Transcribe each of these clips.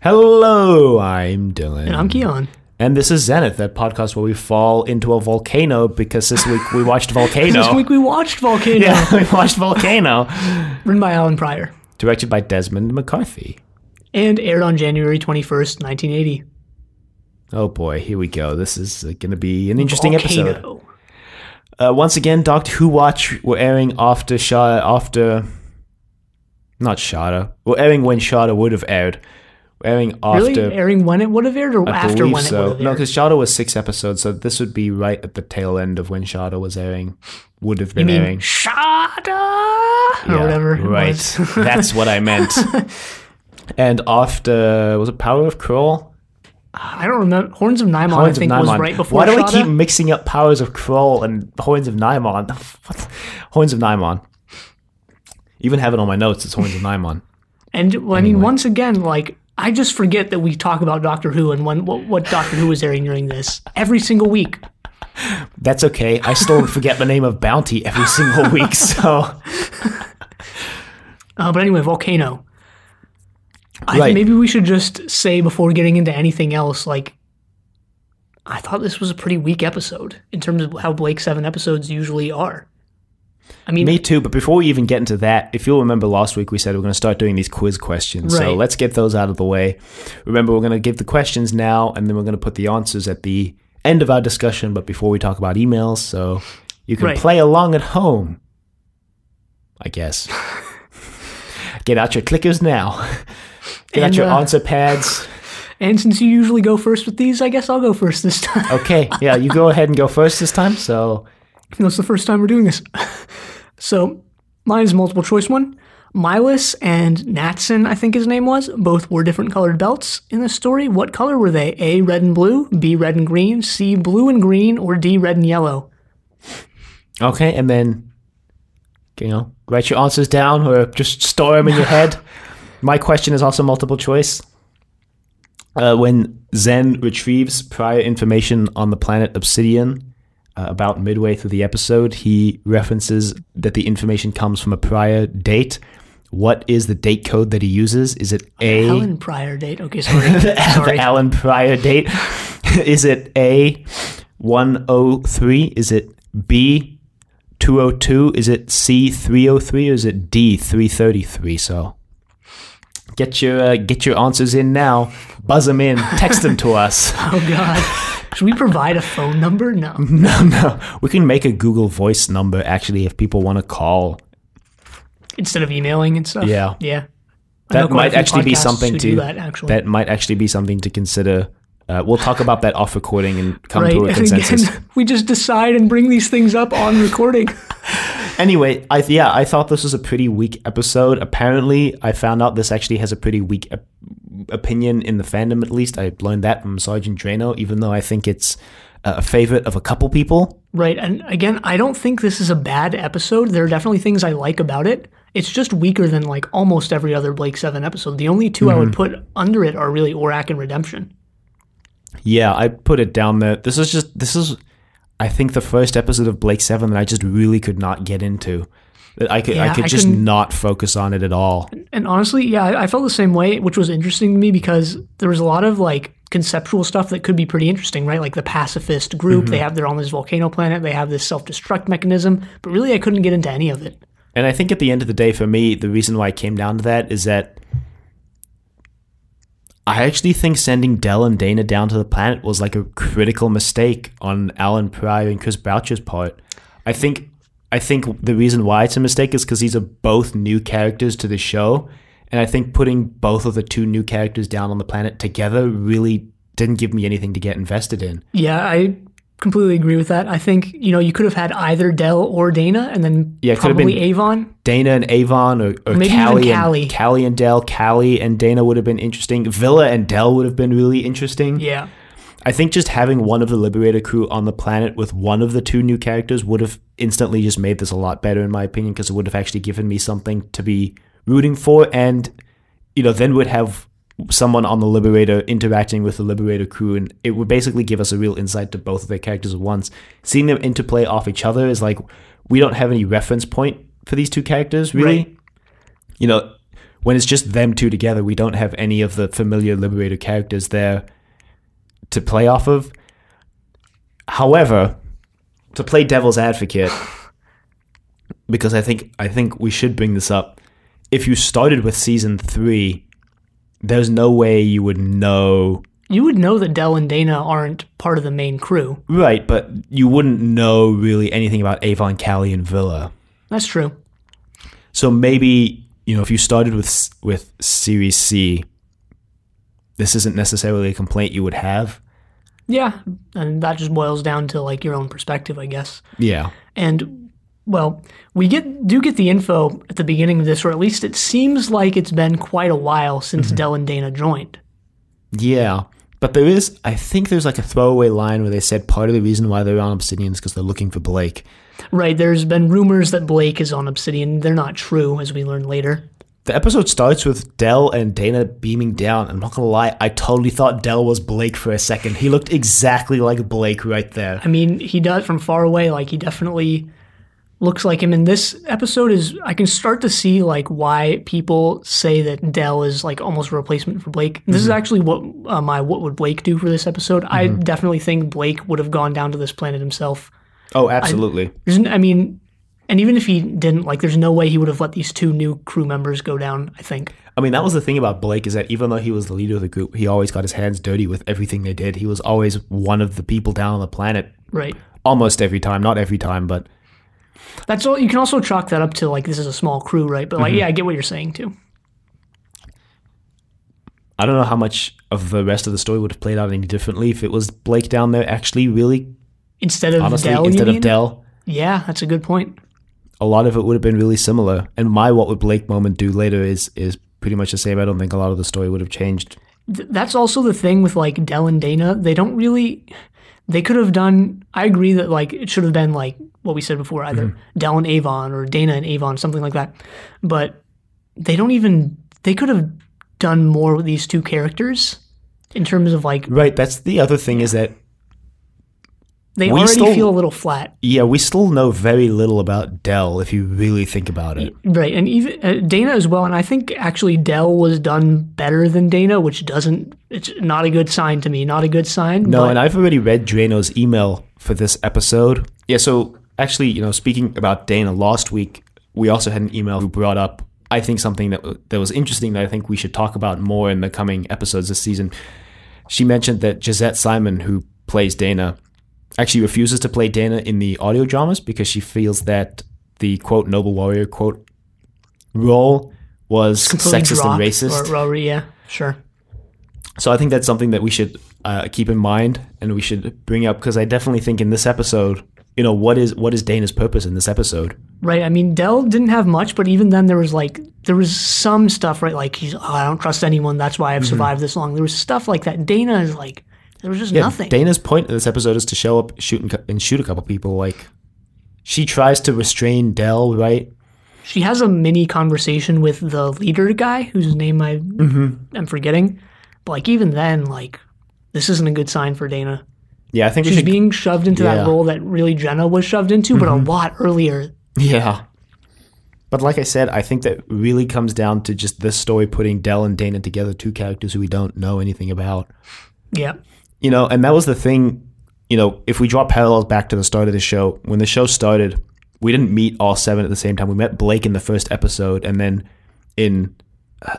Hello, I'm Dylan. And I'm Keon. And this is Zenith, that podcast where we fall into a volcano because this week we watched Volcano. This week we watched Volcano, yeah, we watched Volcano. written by Alan Prior, Directed by Desmond McCarthy. and aired on January 21st, 1980. Oh boy, here we go. This is going to be an interesting episode. Uh, once again, Doctor Who Watch we're airing after Shada, after not Shada. We're airing when Shada would have aired. Airing Really? after. Airing when it would have aired or I after when it so. would have No, because Shada was six episodes, so this would be right at the tail end of when Shada was airing. Would have you been mean airing. Shada? Or Yeah, whatever. Right. That's what I meant. and after was it Power of Kroll? I don't remember. Horns of Nimon, Horns I think, was right before Why do I Shada. keep mixing up Powers of Kroll and Horns of Nimon? What? Horns of Nimon. Even have it on my notes. It's Horns of Nimon. And well, I mean, once again, like I just forget that we talk about Doctor Who and when what, what Doctor Who was airing during this every single week. That's okay. I still forget the name of Bounty every single week. So Uh, but anyway, Volcano. I Right. maybe we should just say before getting into anything else, like I thought this was a pretty weak episode in terms of how Blake Seven episodes usually are. I mean, me too. But before we even get into that, if you'll remember last week, we said we're going to start doing these quiz questions. So let's get those out of the way. Remember, we're going to give the questions now, and then we're going to put the answers at the end of our discussion. But before we talk about emails, so you can Right. play along at home. I guess. get out your clickers now. Get out your uh, answer pads. and since you usually go first with these, I guess I'll go first this time. Okay, yeah, you go ahead and go first this time. So it's the first time we're doing this. So mine is a multiple choice one. Milus and Natson, I think his name was, both wore different colored belts in this story. What color were they? A, red and blue, B, red and green, C, blue and green, or D, red and yellow? Okay, and then you know, write your answers down or just store them in your head. My question is also multiple choice. Uh, when Zen retrieves prior information on the planet Obsidian, uh, about midway through the episode, he references that the information comes from a prior date. What is the date code that he uses? Is it A? Alan Prior date. Okay, sorry. the sorry. Alan Prior date. is it A, 103? Is it B, 202? Is it C, 303? Or is it D, 333? So get your uh, get your answers in now. Buzz them in. Text them to us. Oh, God. Should we provide a phone number? No. no, no. We can make a Google Voice number actually if people want to call. Instead of emailing and stuff? Yeah. Yeah. That might actually be something to do that, actually. that might actually be something to consider. Uh, we'll talk about that off recording and come right. to a consensus. again, we just decide and bring these things up on recording. Anyway, I yeah, I thought this was a pretty weak episode. Apparently, I found out this actually has a pretty weak op- opinion in the fandom. At least I learned that from Sergeant Drano. Even though I think it's a favorite of a couple people. Right. And again, I don't think this is a bad episode. There are definitely things I like about it. It's just weaker than like almost every other Blake 7 episode. The only 2 I Mm-hmm. would put under it are really Orac and Redemption. Yeah, I put it down there. This is just this is, I think the first episode of Blake Seven that I just really could not get into. I could I could I just couldn't- focus on it at all. And honestly, yeah, I felt the same way, which was interesting to me because there was a lot of like conceptual stuff that could be pretty interesting, right? Like the pacifist group, Mm-hmm. they have they're on this volcano planet, they have this self-destruct mechanism, but really I couldn't get into any of it. And I think at the end of the day, for me, the reason why I came down to that is that I actually think sending Dell and Dana down to the planet was like a critical mistake on Alan Prior and Chris Boucher's part. I think I think the reason why it's a mistake is because these are both new characters to the show, and I think putting both of the two new characters down on the planet together really didn't give me anything to get invested in. Yeah, I completely agree with that. I think, you know, you could have had either Dell or Dana and then Yeah, it could have probably been- Avon. Dana and Avon, or, or Maybe even Callie, Callie. and Callie and Dell. Callie and Dana would have been interesting. Villa and Dell would have been really interesting. Yeah. I think just having one of the Liberator crew on the planet with one of the two new characters would have instantly just made this a lot better, in my opinion, because it would have actually given me something to be rooting for, and you know, then would have someone on the Liberator interacting with the Liberator crew, and it would basically give us a real insight to both of their characters at once. Seeing them interplay off each other is like we don't have any reference point for these two characters, really. Right. You know, when it's just them two together, we don't have any of the familiar Liberator characters there to play off of. However, to play devil's advocate, because I think I think we should bring this up. If you started with season three, there's no way you would know You would know that Dell and Dana aren't part of the main crew. right, but you wouldn't know really anything about Avon, Callie, and Villa. That's true. So maybe you know if you started with with Series C, this isn't necessarily a complaint you would have. Yeah, and that just boils down to like your own perspective, I guess. Yeah, And well, we get do get the info at the beginning of this, or at least it seems like it's been quite a while since mm-hmm. Dell and Dana joined. yeah. But there is, I think there's like a throwaway line where they said part of the reason why they're on Obsidian is because they're looking for Blake. Right, there's been rumors that Blake is on Obsidian. They're not true, as we learn later. The episode starts with Dell and Dana beaming down. I'm not gonna lie, I totally thought Dell was Blake for a second. He looked exactly like Blake right there. I mean, he does from far away, like he definitely looks like him. And this episode is I can start to see like why people say that Dell is like almost a replacement for Blake. This is actually what uh, my what would Blake do for this episode. I definitely think Blake would have gone down to this planet himself. Oh, absolutely. There's, n- I mean, and even if he didn't, like, there's no way he would have let these two new crew members go down. I think. I mean, that was the thing about Blake is that even though he was the leader of the group, he always got his hands dirty with everything they did. He was always one of the people down on the planet Right. almost every time, not every time, but That's all. You can also chalk that up to like this is a small crew, right? But like, mm-hmm. yeah, I get what you're saying too. I don't know how much of the rest of the story would have played out any differently if it was Blake down there actually really Instead of honestly Dell, instead of? Dell. Yeah, that's a good point. A lot of it would have been really similar. And my what would Blake moment do later is is pretty much the same. I don't think a lot of the story would have changed. Th- that's also the thing with like Dell and Dana. They don't really. They could have done. I agree that like it should have been like what we said before, either Mm-hmm. Dell and Avon or Dana and Avon, something like that. But they don't even. They could have done more with these two characters in terms of like Right, that's the other thing is that they We already still- feel a little flat. yeah, we still know very little about Dell if you really think about it. Right, and even uh, Dana as well. And I think actually Dell was done better than Dana, which doesn't. It's not a good sign to me. Not a good sign. No, but, and I've already read Drano's email for this episode. Yeah, so actually, you know, speaking about Dana last week, we also had an email who brought up, I think, something that, that was interesting that I think we should talk about more in the coming episodes this season. She mentioned that Josette Simon, who plays Dana, actually refuses to play Dana in the audio dramas because she feels that the quote noble warrior quote role was sexist and racist. Or, or, yeah, sure. So I think that's something that we should uh, keep in mind and we should bring up because I definitely think in this episode, you know, what is what is Dana's purpose in this episode? Right. I mean, Dell didn't have much, but even then, there was like there was some stuff, right? Like he's, oh, I don't trust anyone. That's why I've survived this long. There was stuff like that. Dana is like, there was just nothing. Dana's point in this episode is to show up, shoot, and, and shoot a couple people. Like she tries to restrain Dell, right? she has a mini conversation with the leader guy, whose name I mm-hmm. am forgetting. But like even then, like this isn't a good sign for Dana. Yeah, I think She's should. being shoved into Yeah. that role that really Jenna was shoved into, but a mm-hmm. lot earlier. yeah. But like I said, I think that really comes down to just this story putting Dell and Dana together, two characters who we don't know anything about. Yeah. You know, and that was the thing. You know, if we draw parallels back to the start of the show, when the show started, we didn't meet all seven at the same time. We met Blake in the first episode, and then in uh,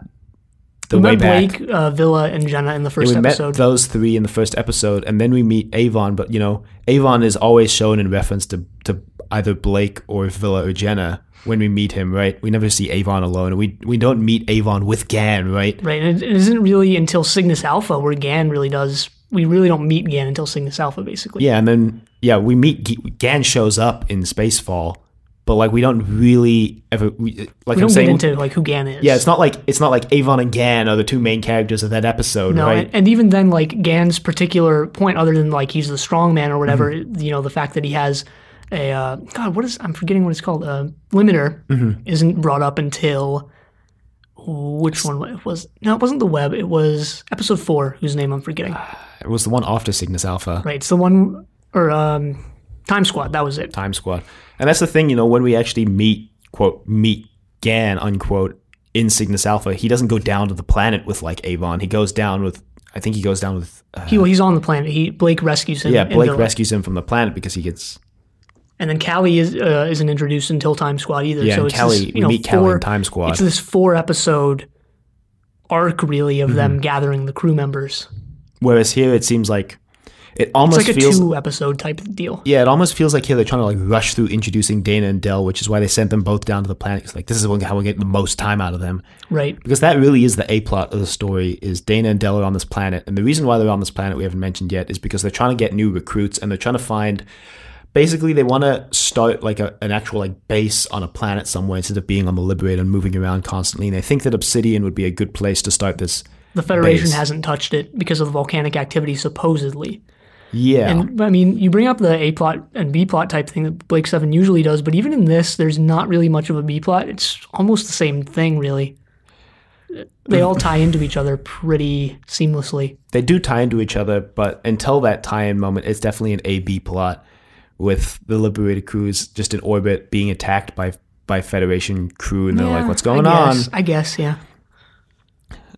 the We way met back, Blake, uh, Villa, and Jenna in the yeah, first we episode. met those three in the first episode, and then we meet Avon. But you know, Avon is always shown in reference to to either Blake or Villa or Jenna when we meet him. Right? We never see Avon alone. We we don't meet Avon with Gan. Right? Right, and it isn't really until Cygnus Alpha where Gan really does. We really don't meet Gan until Cygnus Alpha, basically. Yeah, and then yeah, we meet G- Gan shows up in Spacefall, but like we don't really ever we, like we I'm don't saying. get into like who Gan is. yeah, it's not like it's not like Avon and Gan are the two main characters of that episode, no, right? and, and even then, like Gan's particular point, other than like he's the strong man or whatever, Mm-hmm. you know, the fact that he has a uh, God, what is I'm forgetting what it's called, uh, limiter, Mm-hmm. isn't brought up until which one was? No, it wasn't the web. It was episode four, whose name I'm forgetting. It was the one after Cygnus Alpha, Right, it's the one or um, Time Squad. That was it. Time Squad, and that's the thing, you know, when we actually meet quote meet Gan unquote in Cygnus Alpha, he doesn't go down to the planet with like Avon. He goes down with I think he goes down with uh, He, well, he's on the planet. He Blake rescues him. yeah. Blake rescues him from the planet because he gets and then Callie is uh, isn't introduced until Time Squad either. yeah. so it's Callie, this, you we know, meet Callie four, in Time Squad. It's this four episode arc really of them Mm-hmm. gathering the crew members. Whereas here it seems like it It's almost like a feels two episode type of deal. yeah. It almost feels like here they're trying to like rush through introducing Dana and Dell, which is why they sent them both down to the planet. It's like this is how we get the most time out of them. Right. because that really is the a plot of the story is dana and dell are on this planet and the reason why they're on this planet we haven't mentioned yet is because they're trying to get new recruits and they're trying to find basically they want to start like a, an actual like base on a planet somewhere instead of being on the liberator and moving around constantly and they think that obsidian would be a good place to start this The Federation Base. hasn't touched it because of the volcanic activity, supposedly. yeah And I mean, you bring up the A plot and B plot type thing that Blake Seven usually does, but even in this, there's not really much of a B plot. It's almost the same thing, really. They all tie into each other pretty seamlessly. they do tie into each other but until that tie-in moment it's definitely an a b plot with the liberated crews just in orbit being attacked by by federation crew and they're like what's going I on I guess, yeah.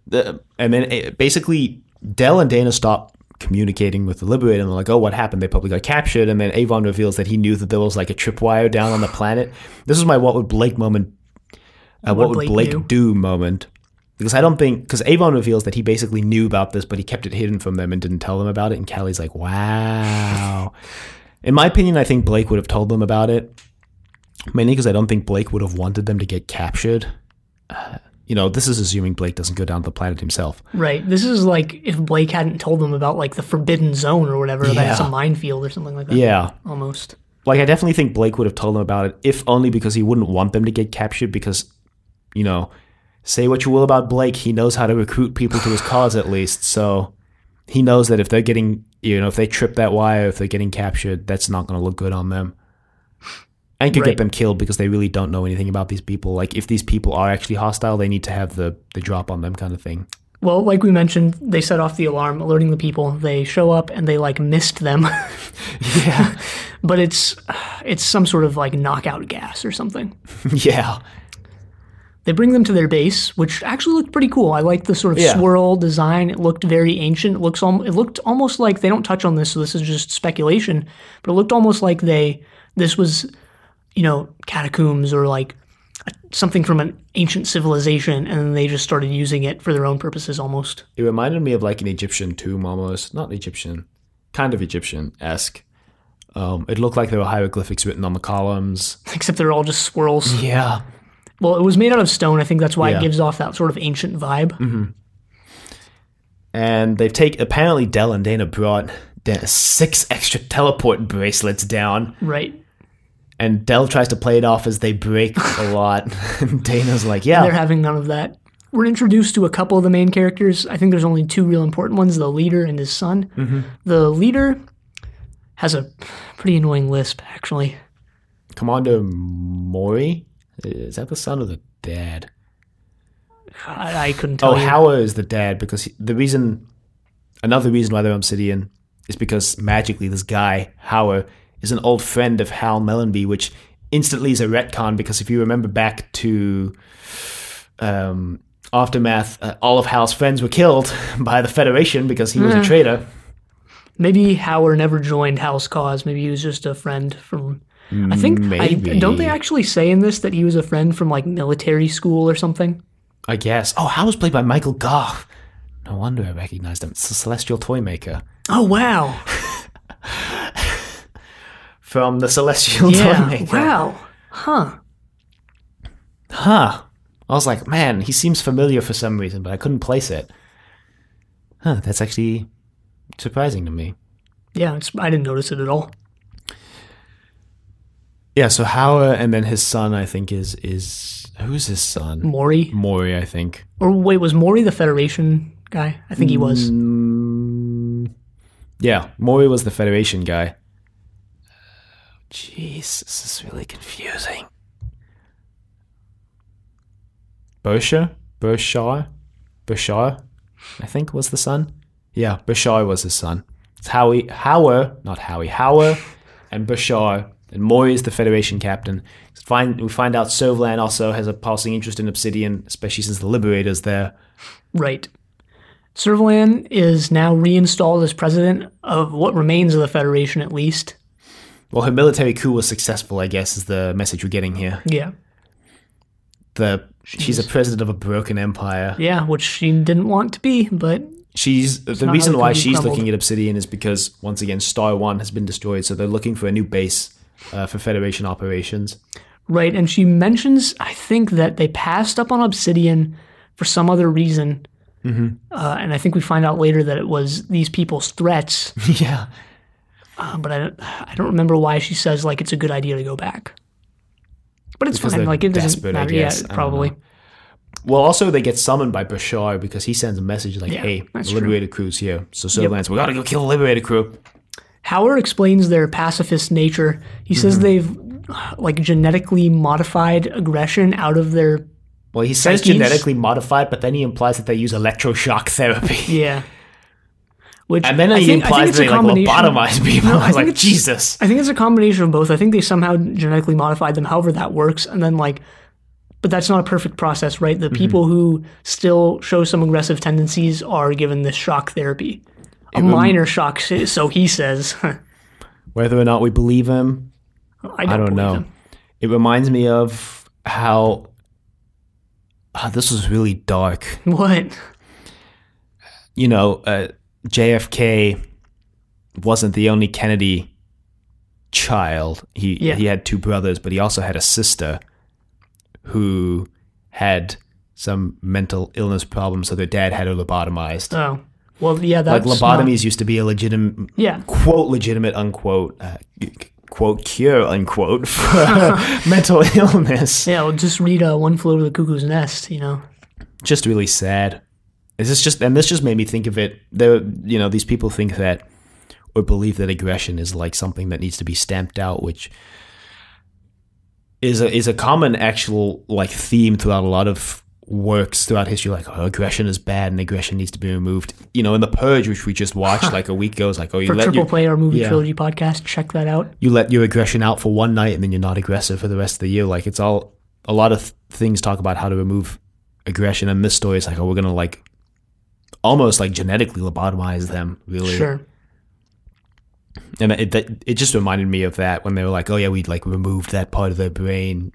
The, and then it, basically Dell and Dana stop communicating with the Liberator and they're like, oh, what happened? They probably got captured. And then Avon reveals that he knew that there was like a tripwire down on the planet. This is my what would Blake moment, uh, what, would Blake Blake do. do moment. Because I don't think, because Avon reveals that he basically knew about this, but he kept it hidden from them and didn't tell them about it. And Callie's like, wow. In my opinion, I think Blake would have told them about it. Mainly because I don't think Blake would have wanted them to get captured. Uh, you know, this is assuming Blake doesn't go down to the planet himself. Right. This is like if Blake hadn't told them about like the forbidden zone or whatever, Yeah. that's a minefield or something like that. Yeah. Almost. Like, I definitely think Blake would have told them about it, if only because he wouldn't want them to get captured. Because, you know, say what you will about Blake, he knows how to recruit people to his cause at least. So he knows that if they're getting, you know, if they trip that wire, if they're getting captured, that's not going to look good on them. And could Right. get them killed because they really don't know anything about these people. Like, if these people are actually hostile, they need to have the, the drop on them kind of thing. Well, like we mentioned, they set off the alarm, alerting the people. They show up and they like missed them. Yeah. but it's it's some sort of like knockout gas or something. yeah. They bring them to their base, which actually looked pretty cool. I like the sort of Yeah. swirl design. It looked very ancient. It looks al- it looked almost like they don't touch on this, so this is just speculation. But it looked almost like they this was, you know, catacombs or like something from an ancient civilization, and then they just started using it for their own purposes almost. It reminded me of like an Egyptian tomb almost. Not Egyptian, kind of Egyptian esque. Um, it looked like there were hieroglyphics written on the columns. Except they're all just swirls. Yeah. Well, it was made out of stone. I think that's why Yeah. it gives off that sort of ancient vibe. And they've taken, apparently, Dell and Dana brought six extra teleport bracelets down. Right. And Dell tries to play it off as they break a lot. and Dana's like, yeah. They're having none of that. We're introduced to a couple of the main characters. I think there's only two real important ones the leader and his son. Mm-hmm. The leader has a pretty annoying lisp, actually. Commander Mori? Is that the son of the dad? I, I couldn't tell Oh, you. Howard is the dad because he, the reason, another reason why they're Obsidian is because magically this guy, Howard, is an old friend of Hal Mellanby, which instantly is a retcon because if you remember back to um, Aftermath, uh, all of Hal's friends were killed by the Federation because he was a traitor. Maybe Howard never joined Hal's cause. Maybe he was just a friend from. I think. I, don't they actually say in this that he was a friend from like military school or something? I guess. Oh, Hal was played by Michael Gough. No wonder I recognized him. It's the Celestial Toy Maker Oh wow! from the Celestial Toy Yeah. Maker. Wow. Huh. Huh. I was like, man, he seems familiar for some reason, but I couldn't place it. Huh, that's actually surprising to me. Yeah. It's, I didn't notice it at all. Yeah, so Howard and then his son, I think, is is who's his son? Mori. Mori, I think. Or wait, was Mori the Federation guy? I think he was. Mm, yeah, Mori was the Federation guy. Jeez, this is really confusing. Bersha? Bershar? Bershar, I think, was the son. Yeah, Bashar was his son. It's Howie, Howard, not Howie, Howard and Bashar and Mori is the Federation captain. Find, we find out Servalan also has a passing interest in Obsidian, especially since the Liberator's there. Right. Servalan is now reinstalled as president of what remains of the Federation, at least. Well, her military coup was successful, I guess, is the message we're getting here. Yeah. The she's a president of a broken empire. Yeah, which she didn't want to be, but She's the reason why she's crumbled. looking at Obsidian is because once again Star One has been destroyed, so they're looking for a new base uh, for Federation operations. right. And she mentions, I think, that they passed up on Obsidian for some other reason. Mm-hmm. Uh, and I think we find out later that it was these people's threats. yeah, Uh, but I don't, I don't remember why she says like it's a good idea to go back. But it's Because fine. Like it doesn't I matter. guess. Yeah, probably. Well, also they get summoned by Bashar because he sends a message like, Yeah, "Hey, that's the true. Liberated crew's here." So Servalan's, we gotta go kill the Liberated crew. Howard explains their pacifist nature. He says Mm-hmm. they've like genetically modified aggression out of their Well, he says Psyches? genetically modified, but then he implies that they use electroshock therapy. yeah. Which And then I he think, I think implies that they like lobotomize people. No, I I was like, it's- Jesus. I think it's a combination of both. I think they somehow genetically modified them, however that works, and then like, but that's not a perfect process, right? Mm-hmm. The people who still show some aggressive tendencies are given this shock therapy, a minor shock. So he says. Whether or not we believe him, I don't, I don't know. him. It reminds me of how ah, this was really dark. What? You know, uh, JFK wasn't the only Kennedy child. He Yeah. he had two brothers, but he also had a sister who had some mental illness problems, so their dad had her lobotomized. Oh, well, yeah, like that's lobotomies used to be a legitimate, Yeah. quote legitimate unquote uh, quote cure unquote for mental illness. Yeah, well, just read uh, "One Flew Over the Cuckoo's Nest." You know. just really sad. Is this just and this just made me think of it. There, you know, these people think that or believe that aggression is like something that needs to be stamped out, which is a is a common actual like theme throughout a lot of works throughout history. Like oh, aggression is bad and aggression needs to be removed. You know, in the Purge, which we just watched like a week ago, it's like oh, you For let Triple your, Play, our movie yeah. trilogy podcast, check that out. you let your aggression out for one night and then you're not aggressive for the rest of the year. Like it's all a lot of th- things talk about how to remove aggression, and this story is like, oh, we're gonna like almost like genetically lobotomize them, really. Sure. And it it just reminded me of that when they were like, oh yeah, we like removed that part of their brain.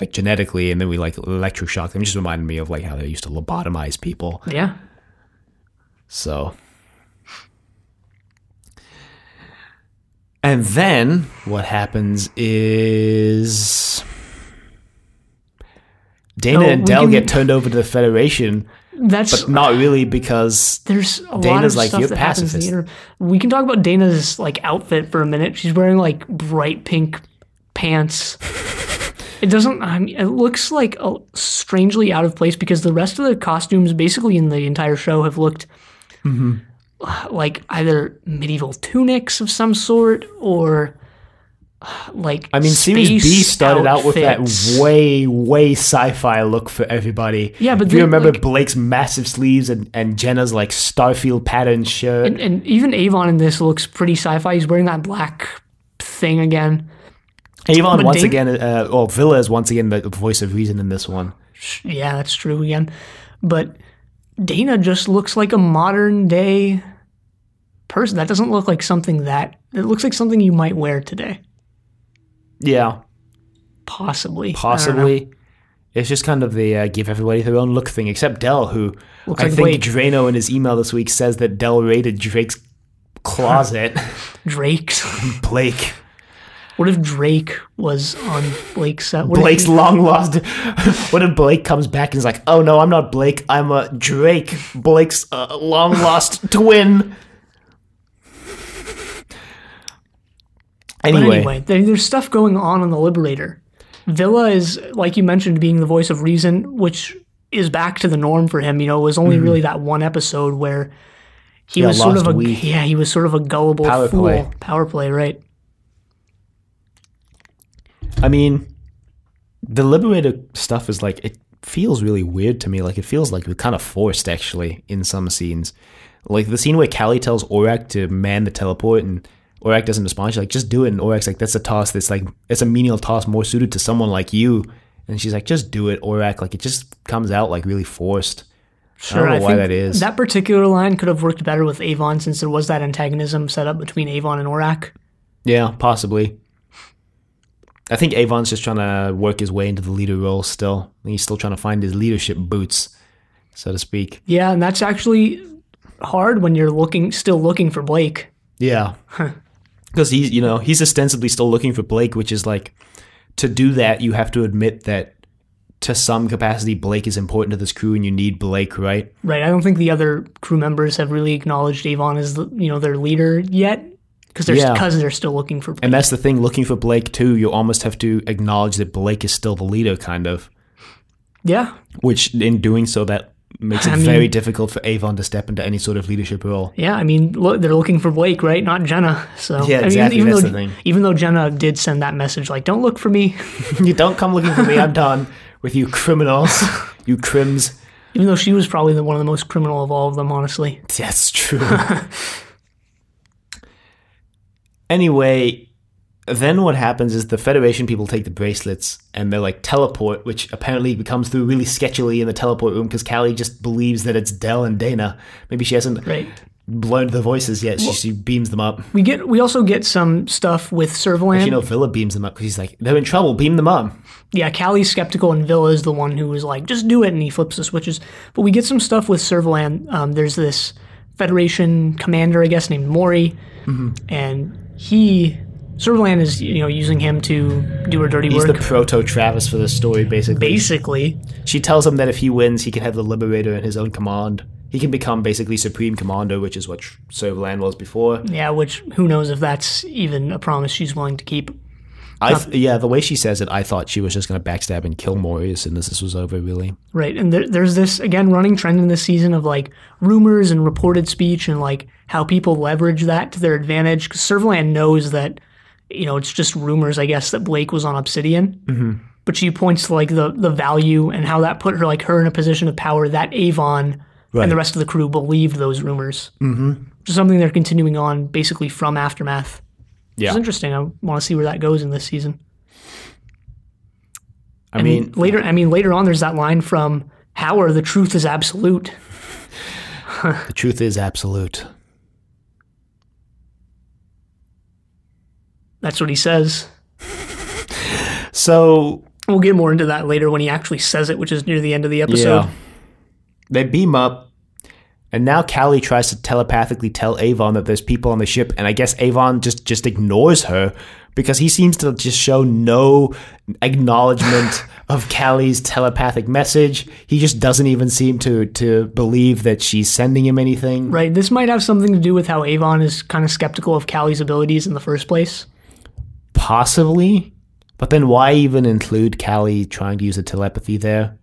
Like genetically, and then we like electroshock them. It just reminded me of like how they used to lobotomize people. Yeah. So, and then what happens is Dana Oh, and Dell get turned over to the Federation, That's but not really because there's a lot Dana's of like, stuff "You're that happens in the pacifist." We can talk about Dana's like outfit for a minute. She's wearing like bright pink pants. it doesn't. I mean, it looks like a, strangely out of place because the rest of the costumes, basically in the entire show, have looked Mm-hmm. like either medieval tunics of some sort or like. I mean, Series B started out with that way, way sci-fi look for everybody. Yeah, but if you remember like- Blake's massive sleeves and, and Jenna's like Starfield pattern shirt, And, and even Avon in this looks pretty sci-fi. He's wearing that black thing again. Avon but once again, uh, or Villa is once again the voice of reason in this one. Yeah, that's true again. But Dana just looks like a modern day person. That doesn't look like something that it looks like something you might wear today. Yeah, Possibly. I don't know. possibly. It's just kind of the uh, give everybody their own look thing, except Dell, who Looks I like think Blake. Drano in his email this week says that Dell raided Drake's closet. Drake's. Blake, What if Drake was on Blake's set? What if Blake's he- long lost. what if Blake comes back and is like, "Oh no, I'm not Blake. I'm a Drake. Blake's uh, long lost twin." But Anyway, anyway, there, there's stuff going on on the Liberator. Villa is, like you mentioned, being the voice of reason, which is back to the norm for him. You know, it was only really that one episode where he Mm-hmm. Yeah, was sort of a week. yeah, he was sort of a gullible Power fool. play. Power play, right? I mean, the Liberator stuff is like it feels really weird to me. Like it feels like we're kind of forced actually in some scenes. Like the scene where Callie tells Orac to man the teleport and Orac doesn't respond. She's like, just do it. And Orac's like, that's a task that's like, it's a menial task more suited to someone like you. And she's like, just do it, Orac. Like, it just comes out like really forced. Sure, I don't know why think that is. That particular line could have worked better with Avon since there was that antagonism set up between Avon and Orac. yeah, possibly. I think Avon's just trying to work his way into the leader role still. He's still trying to find his leadership boots, so to speak. Yeah, and that's actually hard when you're looking still looking for Blake. Yeah. Because he's, you know, he's ostensibly still looking for Blake, which is like, to do that, you have to admit that to some capacity, Blake is important to this crew and you need Blake, right? Right. I don't think the other crew members have really acknowledged Avon as the, you know their leader yet because they're Yeah. because they're still looking for Blake. And that's the thing, looking for Blake too, you almost have to acknowledge that Blake is still the leader, kind of. yeah. Which, in doing so, that makes it I mean- very difficult for Avon to step into any sort of leadership role. Yeah, I mean, look, they're looking for Blake, right? Not Jenna. So Yeah, I mean, exactly, Even though. Even though Jenna did send that message, like, "Don't look for me," you don't come looking for me, I'm done with you criminals, you crims. even though she was probably the one of the most criminal of all of them, honestly. That's true. anyway, then what happens is the Federation people take the bracelets and they're like teleport, which apparently becomes through really sketchily in the teleport room because Callie just believes that it's Dell and Dana. Maybe she hasn't Right. learned the voices yet. She, she beams them up. We get we also get some stuff with Servalan. You know, Villa beams them up because he's like, they're in trouble. Beam them up. yeah, Callie's skeptical, and Villa is the one who was like, "Just do it," and he flips the switches. But we get some stuff with Servalan. Um, there's this Federation commander, I guess, named Mori, Mm-hmm. and he Servalan is you know using him to do her dirty work. He's work. the proto Travis for the story, basically. basically, She tells him that if he wins, he can have the Liberator in his own command. He can become basically Supreme Commander, which is what Servalan was before. yeah. Which who knows if that's even a promise she's willing to keep. I th- yeah, the way she says it, I thought she was just going to backstab and kill Mori as soon as this was over. Really, Right, and there, there's this again running trend in this season of like rumors and reported speech and like how people leverage that to their advantage. Because Servalan knows that you know it's just rumors, I guess, that Blake was on Obsidian. Mm-hmm. But she points to like the the value and how that put her like her in a position of power that Avon Right. and the rest of the crew believed those rumors. Mm-hmm. Which is something they're continuing on basically from aftermath. Yeah. is interesting. I want to see where that goes in this season. I And mean, later, I mean later on, there's that line from Howard: "The truth is absolute." the truth is absolute. That's what he says. So We'll get more into that later when he actually says it, which is near the end of the episode. yeah, they beam up, and now Callie tries to telepathically tell Avon that there's people on the ship, and I guess Avon just just ignores her because he seems to just show no acknowledgement of Callie's telepathic message. He just doesn't even seem to to believe that she's sending him anything. Right. This might have something to do with how Avon is kind of skeptical of Callie's abilities in the first place. Possibly. But then why even include Callie trying to use the telepathy there?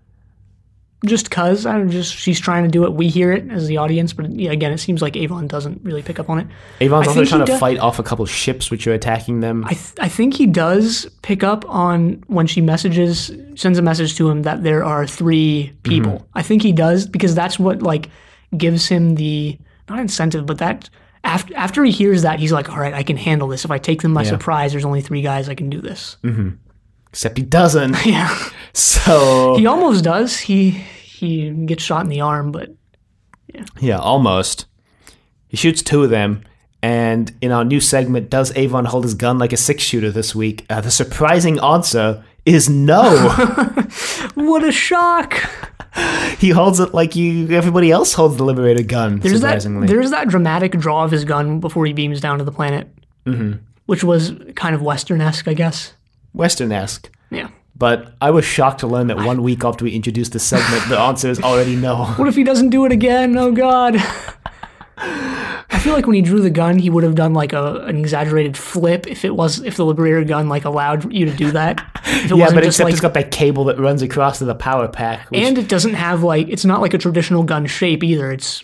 Just cause I don't just she's trying to do it. We hear it as the audience, but yeah, again, it seems like Avon doesn't really pick up on it. Avon's I also trying to do- fight off a couple ships which are attacking them. I th- I think he does pick up on when she messages sends a message to him that there are three people. Mm-hmm. I think he does because that's what like gives him the not incentive, but that after after he hears that he's like, all right, I can handle this. If I take them by surprise, there's only three guys. I can do this. Except he doesn't. Yeah, So he almost does. He he gets shot in the arm, but yeah, almost. He shoots two of them. And in our new segment, does Avon hold his gun like a six shooter this week? Uh, the surprising answer is no. what a shock! He holds it like you. Everybody else holds the Liberator gun. There's that there's that dramatic draw of his gun before he beams down to the planet, mm-hmm. which was kind of western esque, I guess. Western-esque. Yeah. But I was shocked to learn that one week after we introduced the segment, the answer is already no. What if he doesn't do it again? Oh God. I feel like when he drew the gun, he would have done like a, an exaggerated flip if it was if the Liberator gun like allowed you to do that. If it Yeah, wasn't but just except like it's got that cable that runs across to the power pack. Which, and it doesn't have like it's not like a traditional gun shape either. It's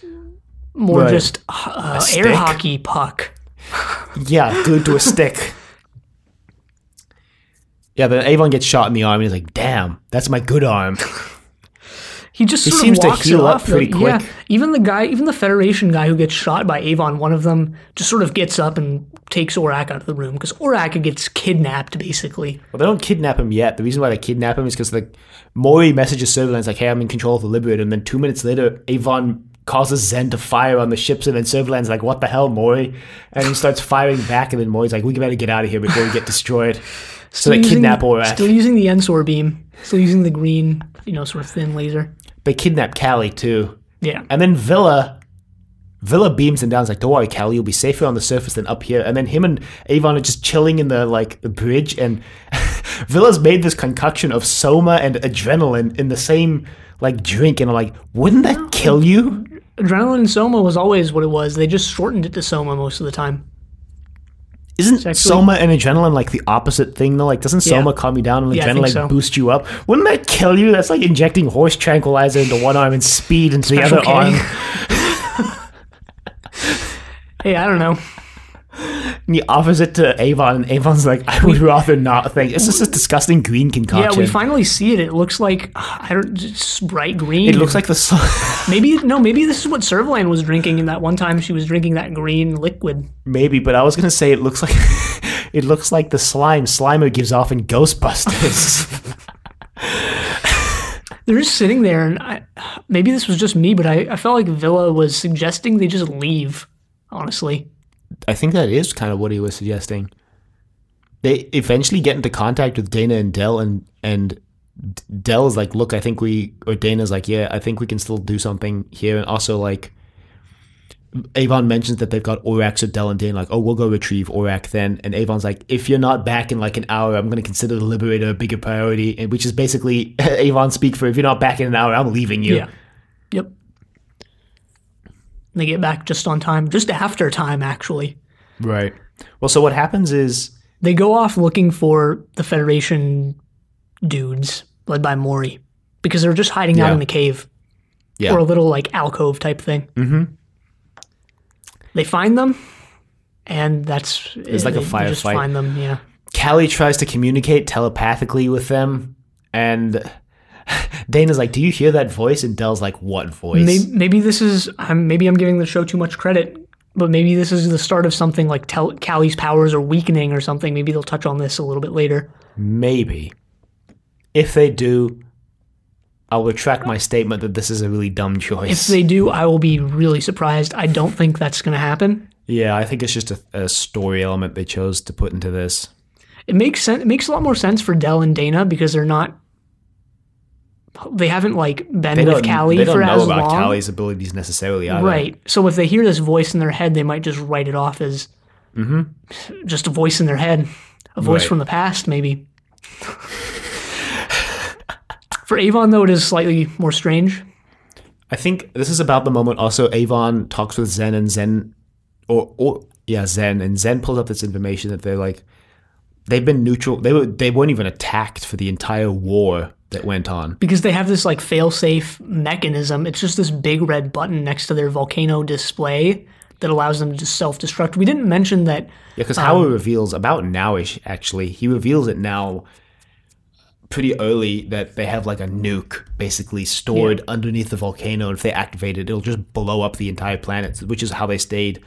more Right. just uh, air hockey puck. yeah, glued to a stick. Yeah, but Avon gets shot in the arm and he's like, damn, that's my good arm. He just sort seems of to walks heal up off. pretty though. Yeah, even the guy, even the Federation guy who gets shot by Avon, one of them just sort of gets up and takes Orac out of the room because Orac gets kidnapped basically. Well, they don't kidnap him yet. The reason why they kidnap him is because like Mori messages Servalan's like, "Hey, I'm in control of the Liberator," and then two minutes later, Avon causes Zen to fire on the ships, and then Servalan's like, "What the hell, Mori?" And he starts firing back, and then Mori's like, "We better get out of here before we get destroyed." So they Using- kidnap Orac. Still using the Ensor beam. Still using the green, you know, sort of thin laser. They kidnap Callie too, Yeah. and then Villa. Villa beams him down. He's like, "Don't worry, Callie. You'll be safer on the surface than up here." And then him and Avon are just chilling in the like the bridge, and Villa's made this concoction of soma and adrenaline in the same like drink, and I'm like, "Wouldn't that kill you?" Adrenaline and Soma was always what it was. They just shortened it to Soma most of the time. Isn't actually- soma and adrenaline like the opposite thing though? Like, doesn't soma Yeah. calm you down and Yeah, adrenaline so. boost you up? Wouldn't that kill you? That's like injecting horse tranquilizer into one arm and speed into the other K. arm. Hey, I don't know. And he offers it to Avon, and Avon's like, "I would rather not." Think it's just a disgusting green concoction. Yeah, we finally see it. It looks like I don't just bright green. it looks like the sun. maybe no, maybe this is what Servalan was drinking in that one time she was drinking that green liquid. Maybe, but I was gonna say it looks like it looks like the slime Slimer gives off in Ghostbusters. They're just sitting there, and I, maybe this was just me, but I, I felt like Villa was suggesting they just leave. Honestly, I think that is kind of what he was suggesting. They eventually get into contact with Dana and Dell, and and Dell is like, "Look, I think we," or Dana's like, "Yeah, I think we can still do something here." And also, like, Avon mentions that they've got Orac, so Dell and Dana like, "Oh, we'll go retrieve Orac then." And Avon's like, "If you're not back in like an hour, I'm going to consider the Liberator a bigger priority," and which is basically Avon speak for, "If you're not back in an hour, I'm leaving you." yeah, yep. They get back just on time, just after time actually. Right. Well, so what happens is They go off looking for the Federation dudes led by Mori because they're just hiding out in the cave Yeah. or a little like alcove type thing. Mm-hmm. They find them, and that's It's like a they Just firefight. find them, yeah. Callie tries to communicate telepathically with them, and Dana's like, "Do you hear that voice?" And Dell's like, "What voice?" Maybe, maybe this is um, maybe I'm giving the show too much credit, but maybe this is the start of something like Tel- Callie's powers are weakening or something. Maybe they'll touch on this a little bit later. Maybe. If they do, I'll retract my statement that this is a really dumb choice. If they do, I will be really surprised. I don't think that's going to happen. yeah, I think it's just a, a story element they chose to put into this. It makes sense. It makes a lot more sense for Dell and Dana because they're not. They haven't like been They with Callie they don't for know as about long, Callie's abilities necessarily either. right? So if they hear this voice in their head, they might just write it off as just a voice in their head, a voice Mm-hmm. Right. from the past, maybe. for Avon, though, it is slightly more strange. I think this is about the moment also Avon talks with Zen and Zen or or yeah, Zen and Zen pulls up this information that they're like they've been neutral they were they weren't even attacked for the entire war that went on. because they have this like fail-safe mechanism. It's just this big red button next to their volcano display that allows them to self-destruct. We didn't mention that Yeah, because Um, Howard reveals about nowish actually. He reveals it now pretty early that they have like a nuke basically stored underneath the volcano. If they activate it, it'll just blow up the entire planet, which is how they stayed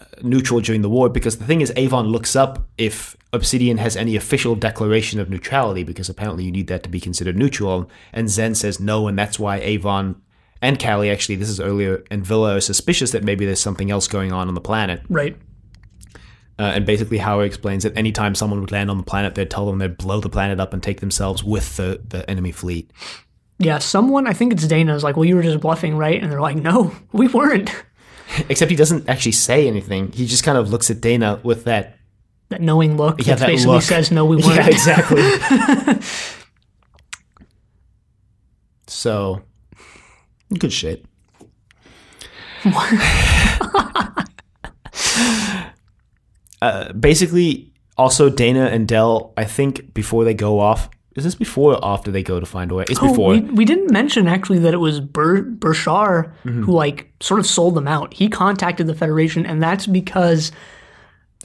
uh, neutral during the war. Because the thing is, Avon looks up if Obsidian has any official declaration of neutrality, because apparently you need that to be considered neutral. And Zen says no, and that's why Avon and Callie actually, this is earlier, and Villa are suspicious that maybe there's something else going on on the planet. right. Uh, and basically, Howard explains that anytime someone would land on the planet, they'd tell them they'd blow the planet up and take themselves with the, the enemy fleet. Yeah, someone I think it's Dana is like, "Well, you were just bluffing, right?" And they're like, "No, we weren't." Except he doesn't actually say anything. He just kind of looks at Dana with that. That knowing look Yeah, that that basically look. says, "No, we weren't." Yeah, exactly. so, good shit. uh, basically, also Dana and Dell. I think before they go off, is this before or after they go to find away? It's Oh, before. we, we didn't mention actually that it was Ber, Bershar Mm-hmm. who like sort of sold them out. He contacted the Federation, and that's because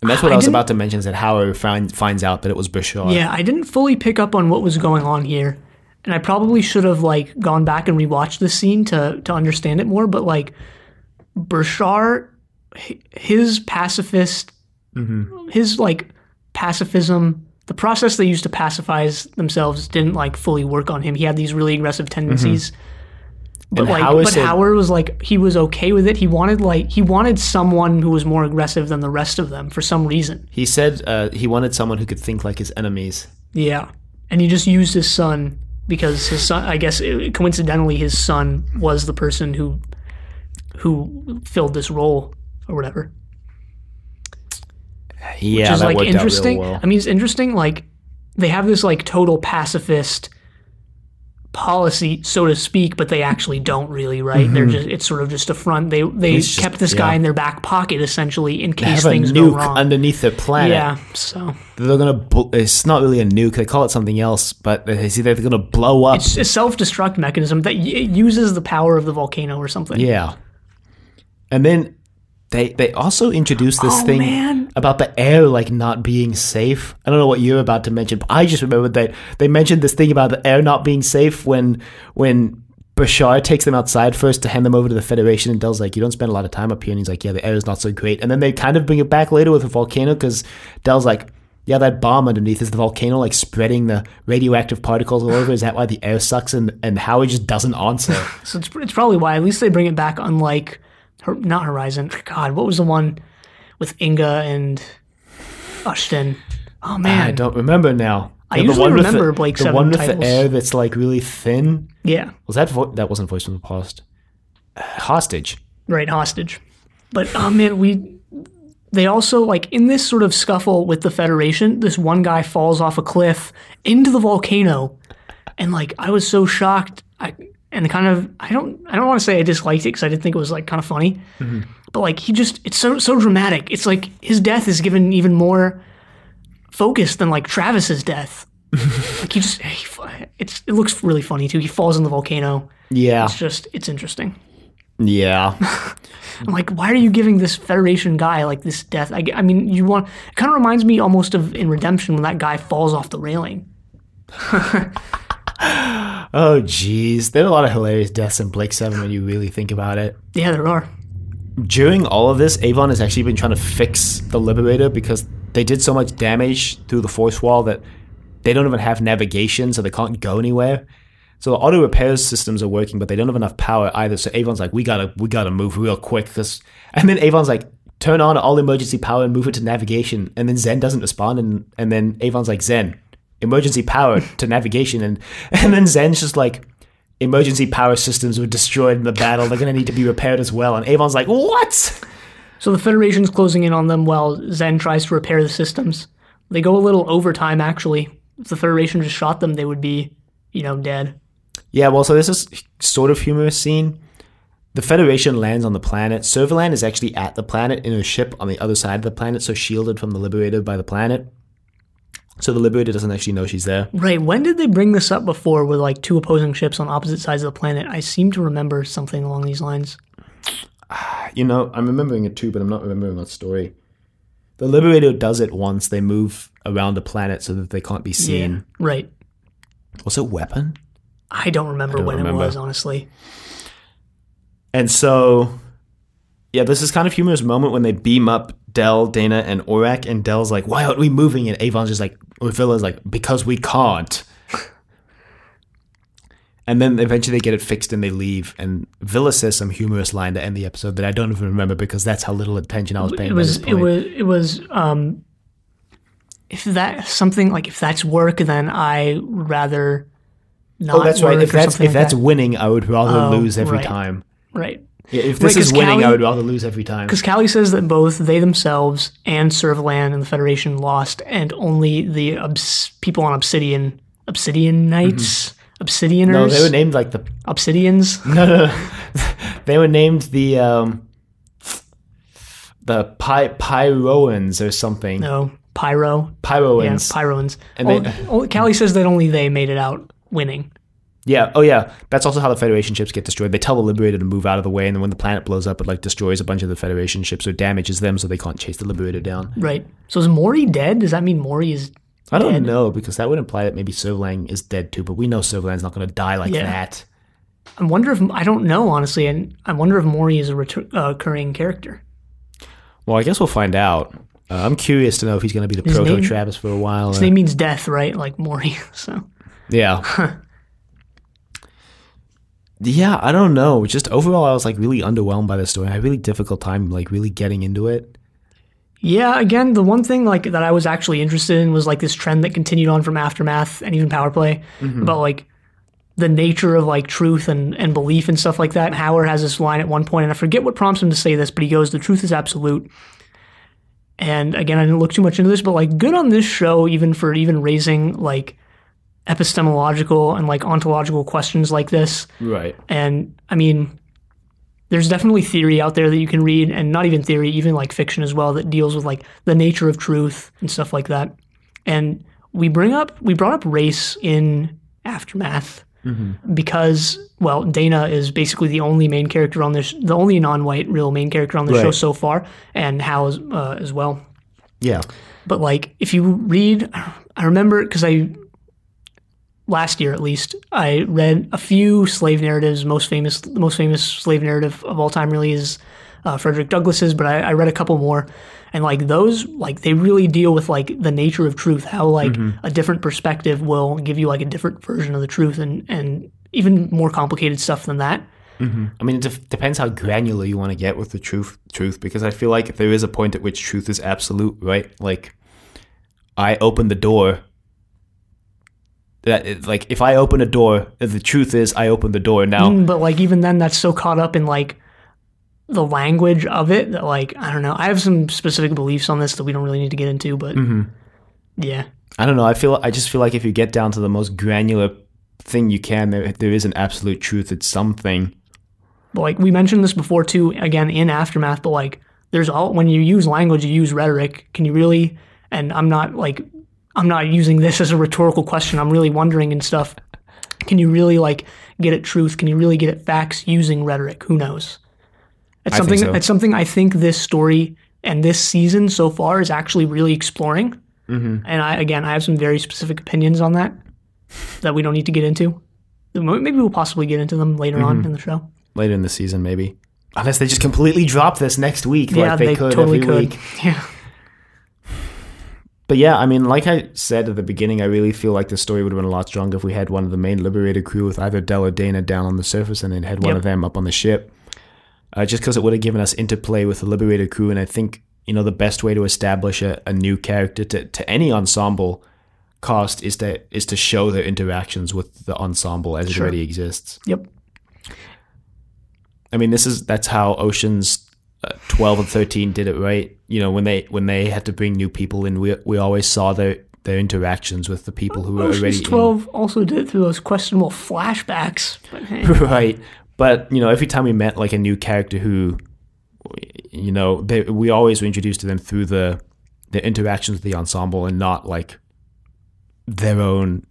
And that's what I, I was about to mention is that Howard find, finds out that it was Bashar. yeah, I didn't fully pick up on what was going on here, and I probably should have like gone back and rewatched this scene to to understand it more. But like, Bashar, his pacifist, mm-hmm. his like pacifism, the process they used to pacify themselves didn't like fully work on him. He had these really aggressive tendencies. Mm-hmm. But And like, Hower but said- Hower was like, he was okay with it. He wanted like, he wanted someone who was more aggressive than the rest of them for some reason. He said uh, he wanted someone who could think like his enemies. Yeah, and he just used his son because his son. I guess uh, coincidentally, his son was the person who who filled this role or whatever. Yeah, Which is like interesting. well. I mean, it's interesting. Like they have this like total pacifist policy, so to speak, but they actually don't really, right? They're just it's sort of just a front. They they Mm-hmm. It's just- kept this guy yeah. in their back pocket essentially in case things go wrong. underneath the planet. yeah, so They're gonna. Bl- it's not really a nuke. They call it something else, but they see they're gonna blow up. it's a self-destruct mechanism that y- it uses the power of the volcano or something. Yeah. And then they they also introduced this Oh, thing man. about the air like not being safe. I don't know what you're about to mention, but I just remembered that they mentioned this thing about the air not being safe when when Bershar takes them outside first to hand them over to the Federation, and Dell's like, "You don't spend a lot of time up here," and he's like, "Yeah, the air is not so great." And then they kind of bring it back later with a volcano because Dell's like, "Yeah, that bomb underneath is the volcano like spreading the radioactive particles all over. Is that why the air sucks?" And and Hower just doesn't answer. So it's, it's probably why at least they bring it back. Unlike, Hor- not Horizon. God, what was the one with Inga and Ushton? Oh man, I don't remember now. I The usually one with remember the, Blake the Seven one with titles. the air that's like really thin. yeah, Was that vo- that wasn't voice from the past? Uh, hostage. right, hostage. But oh man, we they also like in this sort of scuffle with the Federation. This one guy falls off a cliff into the volcano, and like I was so shocked. I and kind of I don't I don't want to say I disliked it because I did think it was like kind of funny, mm-hmm. but like he just it's so so dramatic. It's like his death is given even more focus than like Travis's death. like he just he, it's it looks really funny too. He falls in the volcano. Yeah, It's just it's interesting. yeah. I'm like, why are you giving this Federation guy like this death? I, I mean, you want it kind of reminds me almost of in Redemption when that guy falls off the railing. oh, jeez. There are a lot of hilarious deaths in Blake Seven when you really think about it. Yeah, there are. During all of this, Avon has actually been trying to fix the Liberator because they did so much damage through the force wall that they don't even have navigation, so they can't go anywhere. So the auto repair systems are working, but they don't have enough power either. So Avon's like, we gotta, we gotta move real quick, cause, and then Avon's like, turn on all emergency power and move it to navigation, and then Zen doesn't respond, and and then Avon's like, Zen, emergency power to navigation, and and then Zen's just like, emergency power systems were destroyed in the battle, they're gonna need to be repaired as well, and Avon's like, what? So the Federation's closing in on them while Zen tries to repair the systems. They go a little overtime actually. If the Federation just shot them, they would be, you know, dead. Yeah, well, so this is sort of humorous scene. The Federation lands on the planet. Servalan is actually at the planet in a ship on the other side of the planet, so shielded from the Liberator by the planet. So the Liberator doesn't actually know she's there. Right. When did they bring this up before with like two opposing ships on opposite sides of the planet? I seem to remember something along these lines. You know, I'm remembering it too, but I'm not remembering that story. The Liberator does it once. They move around the planet so that they can't be seen. Right. Was it Weapon? I don't remember when remember. it was, honestly. And so, yeah, this is kind of humorous moment when they beam up Dell, Dana, and Orac, and Dell's like, "Why aren't we moving?" And Avon's just like, or Vila's like, "Because we can't." and then eventually they get it fixed and they leave. And Vila says some humorous line to end the episode that I don't even remember because that's how little attention I was paying. It was it was it was um if that something like if that's work then I rather not Oh, that's right. If that's if like that's that. winning, I would rather Oh, lose every right. time. right. Yeah, If this Right, is winning, I would rather lose every time. Because Callie says that both they themselves and Servalan and the Federation lost, and only the obs- people on Obsidian, Obsidian Knights, Obsidianers, Mm-hmm. No, they were named like the Obsidians. No, no, no. they were named the um, the Py- Pyroans or something. No, Pyro. Yeah, Pyroans. Pyroans. And Oh, they- oh, Callie says that only they made it out winning. Yeah. Oh, yeah. That's also how the Federation ships get destroyed. They tell the Liberator to move out of the way, and then when the planet blows up, it like destroys a bunch of the Federation ships or damages them, so they can't chase the Liberator down. Right. So is Mori dead? Does that mean Mori is I don't dead. know because that would imply that maybe Servalan is dead too, but we know Servalan's not going to die like Yeah. that. I wonder if I don't know honestly, and I wonder if Mori is a retur- uh, recurring character. Well, I guess we'll find out. Uh, I'm curious to know if he's going to be the proto Travis for a while. His or- name means death, right? Like Mori. So Yeah. Yeah, I don't know. Just overall, I was like really underwhelmed by the story. I had a really difficult time like really getting into it. yeah, again, the one thing like that I was actually interested in was like this trend that continued on from aftermath and even power play mm-hmm. about like the nature of like truth and, and belief and stuff like that. Hower has this line at one point, and I forget what prompts him to say this, but he goes, "The truth is absolute." And again, I didn't look too much into this, but like good on this show, even for even raising like epistemological and like ontological questions like this. Right. And I mean, there's definitely theory out there that you can read, and not even theory, even like fiction as well, that deals with like the nature of truth and stuff like that. And we bring up, we brought up race in Aftermath because, well, Dana is basically the only main character on this, the only non-white real main character on the show so far, and Hal as, uh, as well. Yeah. But like, if you read, I remember because I last year at least I read a few slave narratives. Most famous, the most famous slave narrative of all time really is uh, Frederick Douglass's. But I, I read a couple more, and like those, like they really deal with like the nature of truth. How like a different perspective will give you like a different version of the truth, and and even more complicated stuff than that. I mean, it def- depends how granular you want to get with the truth. Truth, because I feel like there is a point at which truth is absolute, right? Like, I open the door. That like, if I open a door, the truth is I open the door. Now, Mm, But like even then, that's so caught up in like the language of it that like I don't know. I have some specific beliefs on this that we don't really need to get into, but yeah, I don't know. I feel I just feel like if you get down to the most granular thing you can, there there is an absolute truth. It's something. but like we mentioned this before too. Again, in aftermath, but like there's all when you use language, you use rhetoric. Can you really? And I'm not like I'm not using this as a rhetorical question. I'm really wondering and stuff. Can you really like get at truth? Can you really get at facts using rhetoric? Who knows? It's something. so. It's something I think this story and this season so far is actually really exploring. Mm-hmm. And I again, I have some very specific opinions on that that we don't need to get into. Maybe we'll possibly get into them later on Mm-hmm. in the show. later in the season, maybe. Unless they just completely drop this next week, Yeah, like they, they, could totally every could. week. Yeah. But yeah, I mean, like I said at the beginning, I really feel like the story would have been a lot stronger if we had one of the main Liberator crew with either Del or Dana down on the surface and then had one Yep. of them up on the ship. Uh, just because it would have given us interplay with the Liberator crew, and I think you know the best way to establish a, a new character to, to any ensemble cast is to is to show their interactions with the ensemble as it already exists. Yep. I mean, this is that's how Ocean's uh, twelve and thirteen did it, right? You know, when they when they had to bring new people in, we we always saw their their interactions with the people who were already Ocean's in. Twelve also did it through those questionable flashbacks. But hey, right. But you know, every time we met like a new character who, you know, they, we always were introduced to them through the the interactions with the ensemble and not like their own.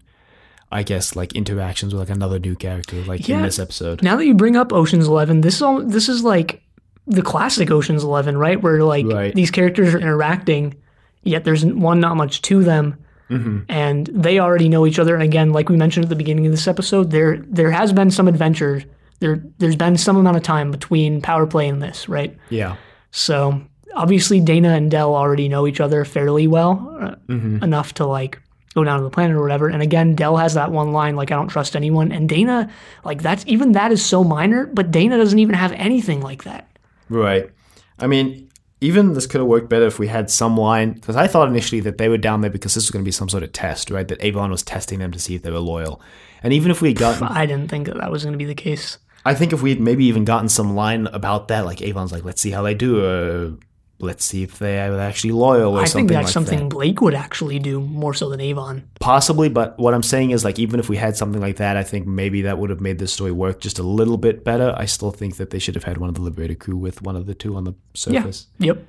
I guess like interactions with like another new character, like in this episode. now that you bring up Ocean's Eleven, this is all, this is like the classic Ocean's Eleven, right? Where like Right. these characters are interacting, yet there's one not much to them, Mm-hmm. and they already know each other. And again, like we mentioned at the beginning of this episode, there there has been some adventure. There there's been some amount of time between power play and this, right? Yeah. So obviously Dana and Dell already know each other fairly well, uh, Mm-hmm. enough to like go down to the planet or whatever. And again, Dell has that one line like I don't trust anyone, and Dana like that's even that is so minor, but Dana doesn't even have anything like that. Right. I mean, even this could have worked better if we had some line, because I thought initially that they were down there because this was going to be some sort of test, right? That Avon was testing them to see if they were loyal. And even if we had gotten, I didn't think that that was going to be the case. I think if we had maybe even gotten some line about that, like Avon's like, let's see how they do, or let's see if they are actually loyal or I something I think that's like something that. Blake would actually do more so than Avon. Possibly, but what I'm saying is like even if we had something like that, I think maybe that would have made this story work just a little bit better. I still think that they should have had one of the Liberator crew with one of the two on the surface. Yep.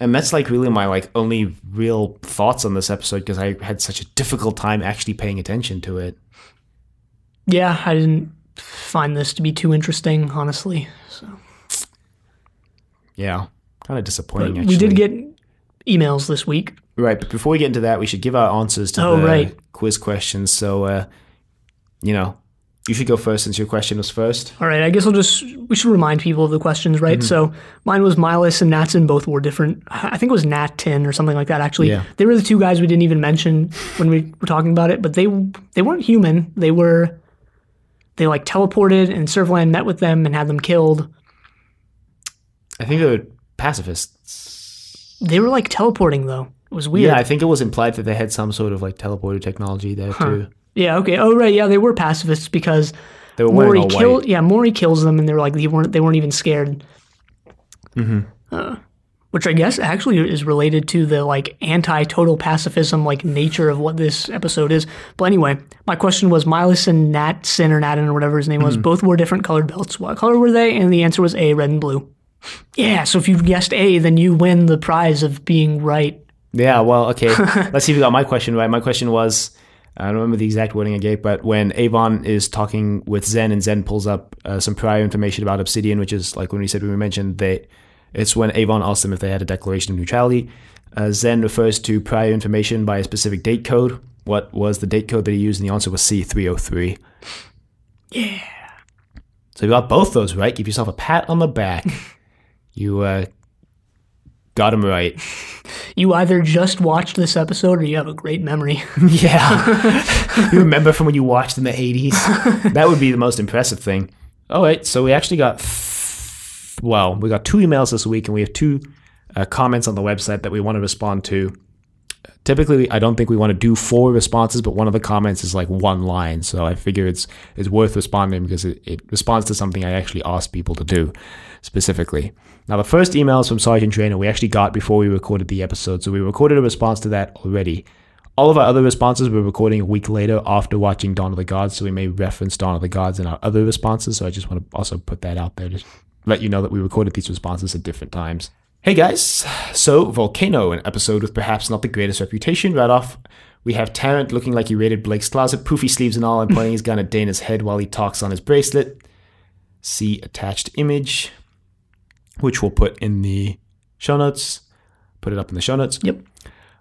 and that's like really my like only real thoughts on this episode because I had such a difficult time actually paying attention to it. Yeah, I didn't find this to be too interesting, honestly. So Yeah, kind of disappointing. we actually. did get emails this week. Right, but before we get into that, we should give our answers to Oh, the right. quiz questions. So, uh, you know, you should go first since your question was first. All right, I guess I'll just we should remind people of the questions, right? Mm-hmm. So mine was Milus and Natson, both were different. I think it was Nat Tin or something like that. Actually, Yeah. they were the two guys we didn't even mention when we were talking about it, but they they weren't human. They were they like teleported, and Servalan met with them and had them killed. I think they were pacifists. They were like teleporting though. It was weird. Yeah, I think it was implied that they had some sort of like teleporter technology there too. Yeah, okay. Oh right, yeah, they were pacifists because They were Mori all yeah, Mori kills them and they were like they weren't they weren't even scared. Mm-hmm. Uh, which I guess actually is related to the like anti total pacifism like nature of what this episode is. But anyway, my question was Milus and Nat Sin or Natin or whatever his name Mm-hmm. was, both wore different colored belts. What color were they? And the answer was A, red and blue. Yeah, so if you guessed A, then you win the prize of being right. Yeah, well, okay. Let's see if you got my question right. My question was I don't remember the exact wording I gave, but when Avon is talking with Zen and Zen pulls up uh, some prior information about Obsidian, which is like when we said we mentioned they, it's when Avon asked them if they had a declaration of neutrality. Uh, Zen refers to prior information by a specific date code. What was the date code that he used? And the answer was C303. Yeah. So you got both those right. Give yourself a pat on the back. you uh, got them right. You either just watched this episode or you have a great memory. Yeah. you remember from when you watched in the 80s? That would be the most impressive thing. All right, so we actually got, th- well, we got two emails this week and we have two uh, comments on the website that we want to respond to. Typically, I don't think we want to do four responses, but one of the comments is like one line. So I figure it's it's worth responding because it, it responds to something I actually asked people to do specifically. Now, the first email is from Sergeant Drano we actually got before we recorded the episode. So we recorded a response to that already. All of our other responses we're recording a week later after watching Dawn of the Gods, so we may reference Dawn of the Gods in our other responses. So I just want to also put that out there to let you know that we recorded these responses at different times. Hey guys, so Volcano, an episode with perhaps not the greatest reputation. Right off, we have Tarrant looking like he raided Blake's closet, poofy sleeves and all, and pointing his gun at Dana's head while he talks on his bracelet. See attached image, which we'll put in the show notes. Put it up in the show notes. Yep.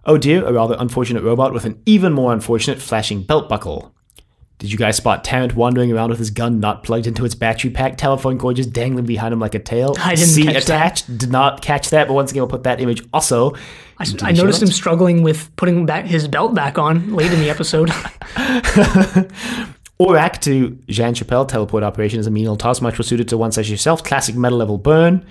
Oh dear, a rather unfortunate robot with an even more unfortunate flashing belt buckle. Did you guys spot Tarrant wandering around with his gun not plugged into its battery pack, telephone cord just dangling behind him like a tail? I didn't See catch that. attached. Did not catch that, but once again, we'll put that image also. I, I noticed him struggling with putting back his belt back on late in the episode. Orac to Jean Chappelle teleport operation is a menial task much more suited to one such as yourself. Classic metal level burn.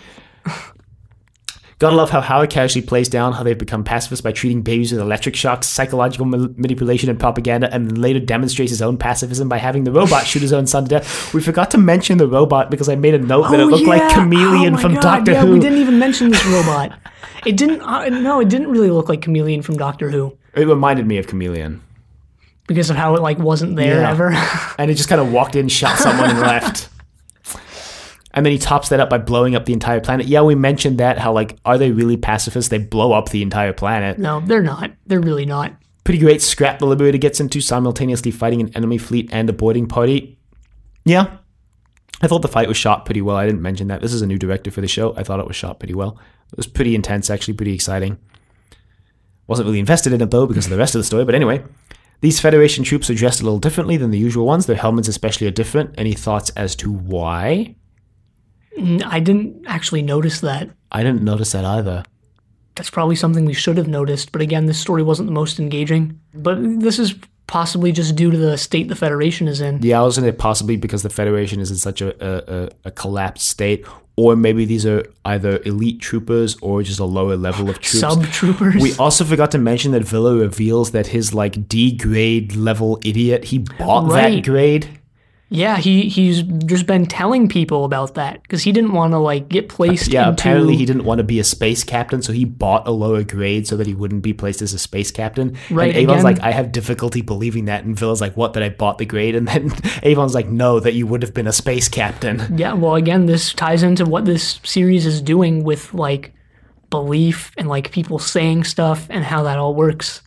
Gotta love how Hower casually plays down how they've become pacifists by treating babies with electric shocks, psychological ma- manipulation, and propaganda, and later demonstrates his own pacifism by having the robot shoot his own son to death. We forgot to mention the robot because I made a note that it looked like Kamelion Oh from God, Doctor yeah, Who. we didn't even mention this robot. It didn't. Uh, no, it didn't really look like Kamelion from Doctor Who It reminded me of Kamelion. Because of how it like wasn't there Yeah. ever. and he just kind of walked in, shot someone, and left. And then he tops that up by blowing up the entire planet. Yeah, we mentioned that. How like, are they really pacifists? They blow up the entire planet. no, they're not. They're really not. Pretty great scrap the Liberator gets into, simultaneously fighting an enemy fleet and a boarding party. Yeah, I thought the fight was shot pretty well. I didn't mention that. This is a new director for the show. I thought it was shot pretty well. It was pretty intense, actually, pretty exciting. Wasn't really invested in it though because of the rest of the story. But anyway, these Federation troops are dressed a little differently than the usual ones. Their helmets, especially, are different. Any thoughts as to why? I didn't actually notice that. I didn't notice that either. That's probably something we should have noticed. But again, this story wasn't the most engaging. But this is possibly just due to the state the Federation is in. Yeah, I was going to possibly because the Federation is in such a, a, a, collapsed state, or maybe these are either elite troopers or just a lower level of troops. Sub troopers. We also forgot to mention that Vila reveals that his like D grade level idiot he bought that grade. Yeah, he he's just been telling people about that because he didn't want to like get placed. Yeah, into, apparently he didn't want to be a space captain, so he bought a lower grade so that he wouldn't be placed as a space captain. Right, And Avon's again- like, I have difficulty believing that, and Vila's like, What? That I bought the grade, and then Avon's like, No, that you would have been a space captain. Yeah, well, again, this ties into what this series is doing with like belief and like people saying stuff and how that all works.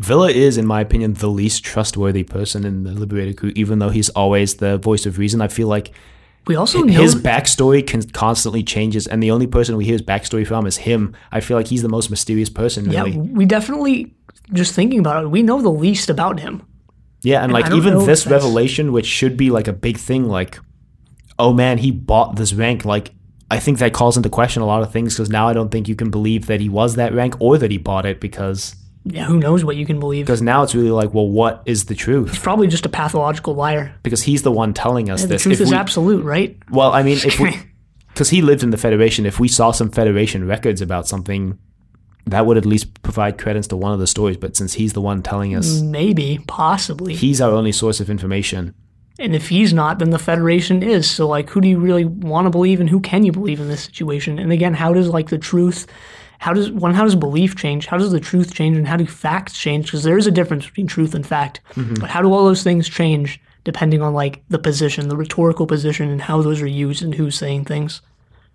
Vila is, in my opinion, the least trustworthy person in the Liberator crew, even though he's always the voice of reason. I feel like We also know his backstory can constantly changes, and the only person we hear his backstory from is him. I feel like he's the most mysterious person, yeah, really. we definitely just thinking about it, we know the least about him. Yeah, and, like even this revelation, which should be like a big thing, like, oh man, he bought this rank. Like, I think that calls into question a lot of things because now I don't think you can believe that he was that rank or that he bought it because who knows what you can believe? because now it's really like, well, what is the truth? He's probably just a pathological liar. Because he's the one telling us The this. truth If is we- absolute, right? Well, I mean, if we, because he lived in the Federation, if we saw some Federation records about something, that would at least provide credence to one of the stories. But since he's the one telling us, Maybe, possibly. he's our only source of information. And if he's not, then the Federation is. So, like, who do you really want to believe and who can you believe in this situation? And again, how does, like, the truth, how does, one, how does belief change? How does the truth change? And how do facts change? Because there is a difference between truth and fact. Mm-hmm. But how do all those things change depending on, like, the position, the rhetorical position, and how those are used and who's saying things?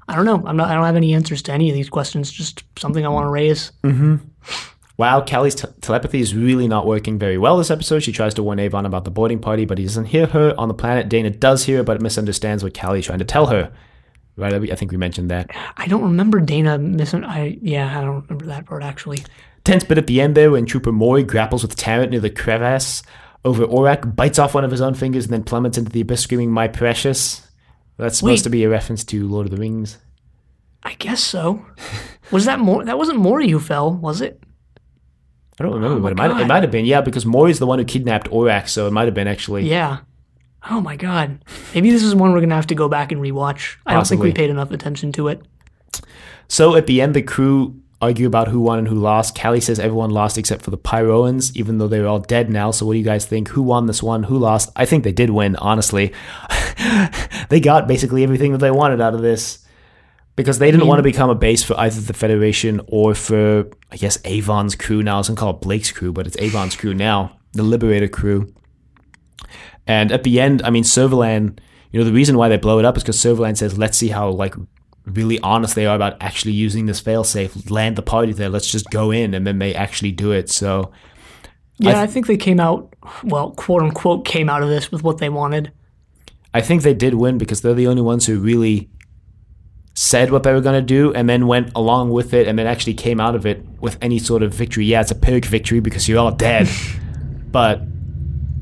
I don't know. I'm not, I don't have any answers to any of these questions, just something I want to raise. Mm-hmm. Wow, Callie's t- telepathy is really not working very well this episode. She tries to warn Avon about the boarding party, but he doesn't hear her. On the planet, Dana does hear her, but misunderstands what Callie's trying to tell her. Right? I think we mentioned that. I don't remember Dana missing. I yeah, I don't remember that part actually. Tense bit at the end there when Trooper Mori grapples with Tarrant near the crevasse over Orac, bites off one of his own fingers, and then plummets into the abyss screaming, My precious. That's supposed Wait. to be a reference to Lord of the Rings. I guess so. Was that more? That wasn't Mori who fell, was it? I don't remember, Oh but it might, it oh might have been. Yeah, because Mori's the one who kidnapped Orac, so it might have been actually. Yeah. Oh my god. Maybe this is one we're gonna have to go back and rewatch. I don't think we paid enough attention to it. So at the end, the crew argue about who won and who lost. Callie says everyone lost except for the Pyroans, even though they're all dead now. So what do you guys think? Who won this one? Who lost? I think they did win, honestly. they got basically everything that they wanted out of this. Because they didn't want to become a base for either the Federation or for, I guess, Avon's crew now. I was going to call it Blake's crew, but it's Avon's crew now, the Liberator crew. And at the end, I mean, Servalan, you know, the reason why they blow it up is because Servalan says, let's see how, like, really honest they are about actually using this failsafe. Land the party there. Let's just go in. And then they actually do it. So, Yeah, I, think they came out well, quote unquote, came out of this with what they wanted. I think they did win because they're the only ones who really said what they were going to do and then went along with it and then actually came out of it with any sort of victory. Yeah, it's a pyrrhic victory because you're all dead. but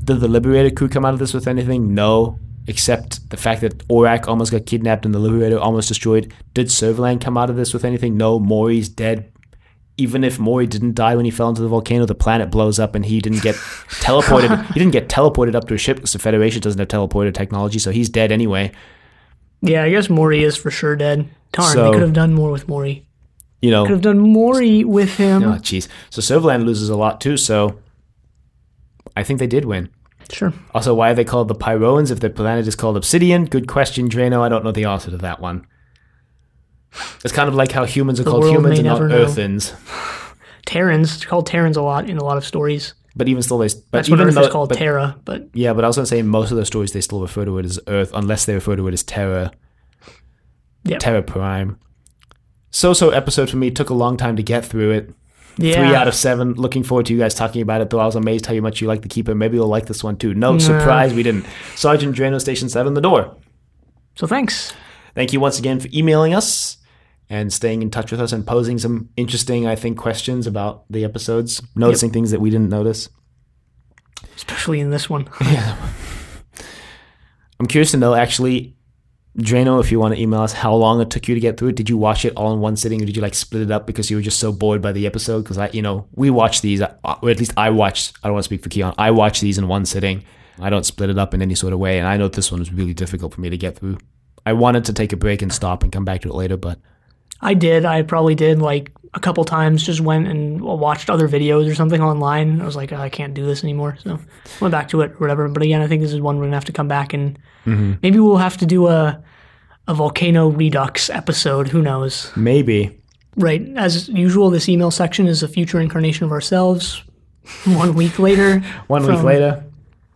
did the Liberator crew come out of this with anything? No. Except the fact that Orac almost got kidnapped and the Liberator almost destroyed. Did Servalan come out of this with anything? No. Mori's dead. Even if Mori didn't die when he fell into the volcano, the planet blows up and he didn't get teleported. he didn't get teleported up to a ship because the Federation doesn't have teleporter technology, so he's dead anyway. Yeah, I guess Mori is for sure dead. Darn, So- they could have done more with Mori. You know, Could have done Mori with him. Oh, jeez. So Servalan loses a lot too. So I think they did win. Sure. Also, why are they called the Pyroans if their planet is called Obsidian? Good question, Drano. I don't know the answer to that one. It's kind of like how humans are called humans and not know. Earthens. Terrans. It's called Terrans a lot in a lot of stories. But even still, they. But That's what even Earth though, is called, but- Terra. But Yeah, but I was going to say most of those stories they still refer to it as Earth, unless they refer to it as Terra. Yep. Terra Prime. So so episode for me took a long time to get through it. Yeah, Three out of seven. Looking forward to you guys talking about it. Though I was amazed how much you like the keeper. Maybe you'll like this one too. No surprise, we didn't. Sergeant Drano Station Seven, the door. so thanks. Thank you once again for emailing us and staying in touch with us and posing some interesting, I think, questions about the episodes, noticing things that we didn't notice. Especially in this one. Yeah. I'm curious to know, actually, Drano, if you want to email us, how long it took you to get through it. Did you watch it all in one sitting, or did you like split it up because you were just so bored by the episode? Because I, you know, we watch these, uh, or at least I watched. I don't want to speak for Keon. I watch these in one sitting. I don't split it up in any sort of way, and I know this one was really difficult for me to get through. I wanted to take a break and stop and come back to it later, but I did. I probably did like a couple times. Just went and watched other videos or something online. I was like, oh, I can't do this anymore. So went back to it or whatever. But again, I think this is one we're gonna have to come back and mm-hmm. maybe we'll have to do a a volcano redux episode. Who knows? maybe. Right. As usual, this email section is a future incarnation of ourselves. One week later, One week later.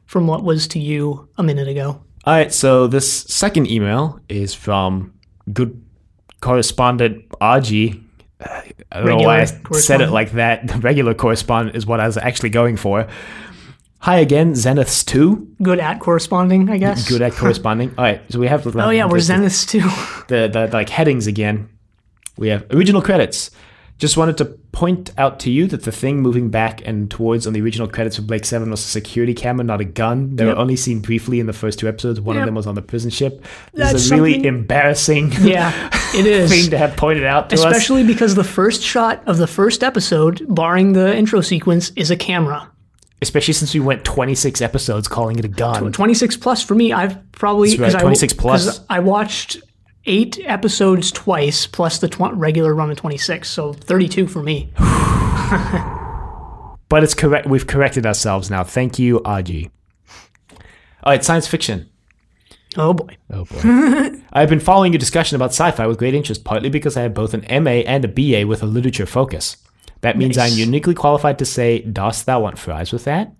from what was to you a minute ago. All right, so this second email is from good correspondent. Uh, I don't know why I said it like that. The regular correspondent is what I was actually going for. Hi again, Zeniths 2. Good at corresponding, I guess. Good at corresponding. All right, so we have Oh yeah, we're Zeniths too. the, the like headings again. We have original credits. Just wanted to point out to you that the thing moving back and towards on the original credits for Blake Seven was a security camera, not a gun. They Yep. were only seen briefly in the first two episodes. One Yep. of them was on the prison ship. This That's is a really embarrassing yeah, it is. thing to have pointed out to us. Especially because the first shot of the first episode, barring the intro sequence, is a camera. Especially since we went 26 episodes calling it a gun. 26 plus for me. I've probably right, 'cause I- 26 plus. I watched eight episodes twice plus the tw- regular run of 26, so 32 for me. But it's correct. We've corrected ourselves now. Thank you, RG. All right, science fiction. Oh boy. Oh boy. I've been following your discussion about sci-fi with great interest, partly because I have both an MA and a BA with a literature focus. That means Nice. I'm uniquely qualified to say, dost thou want fries with that?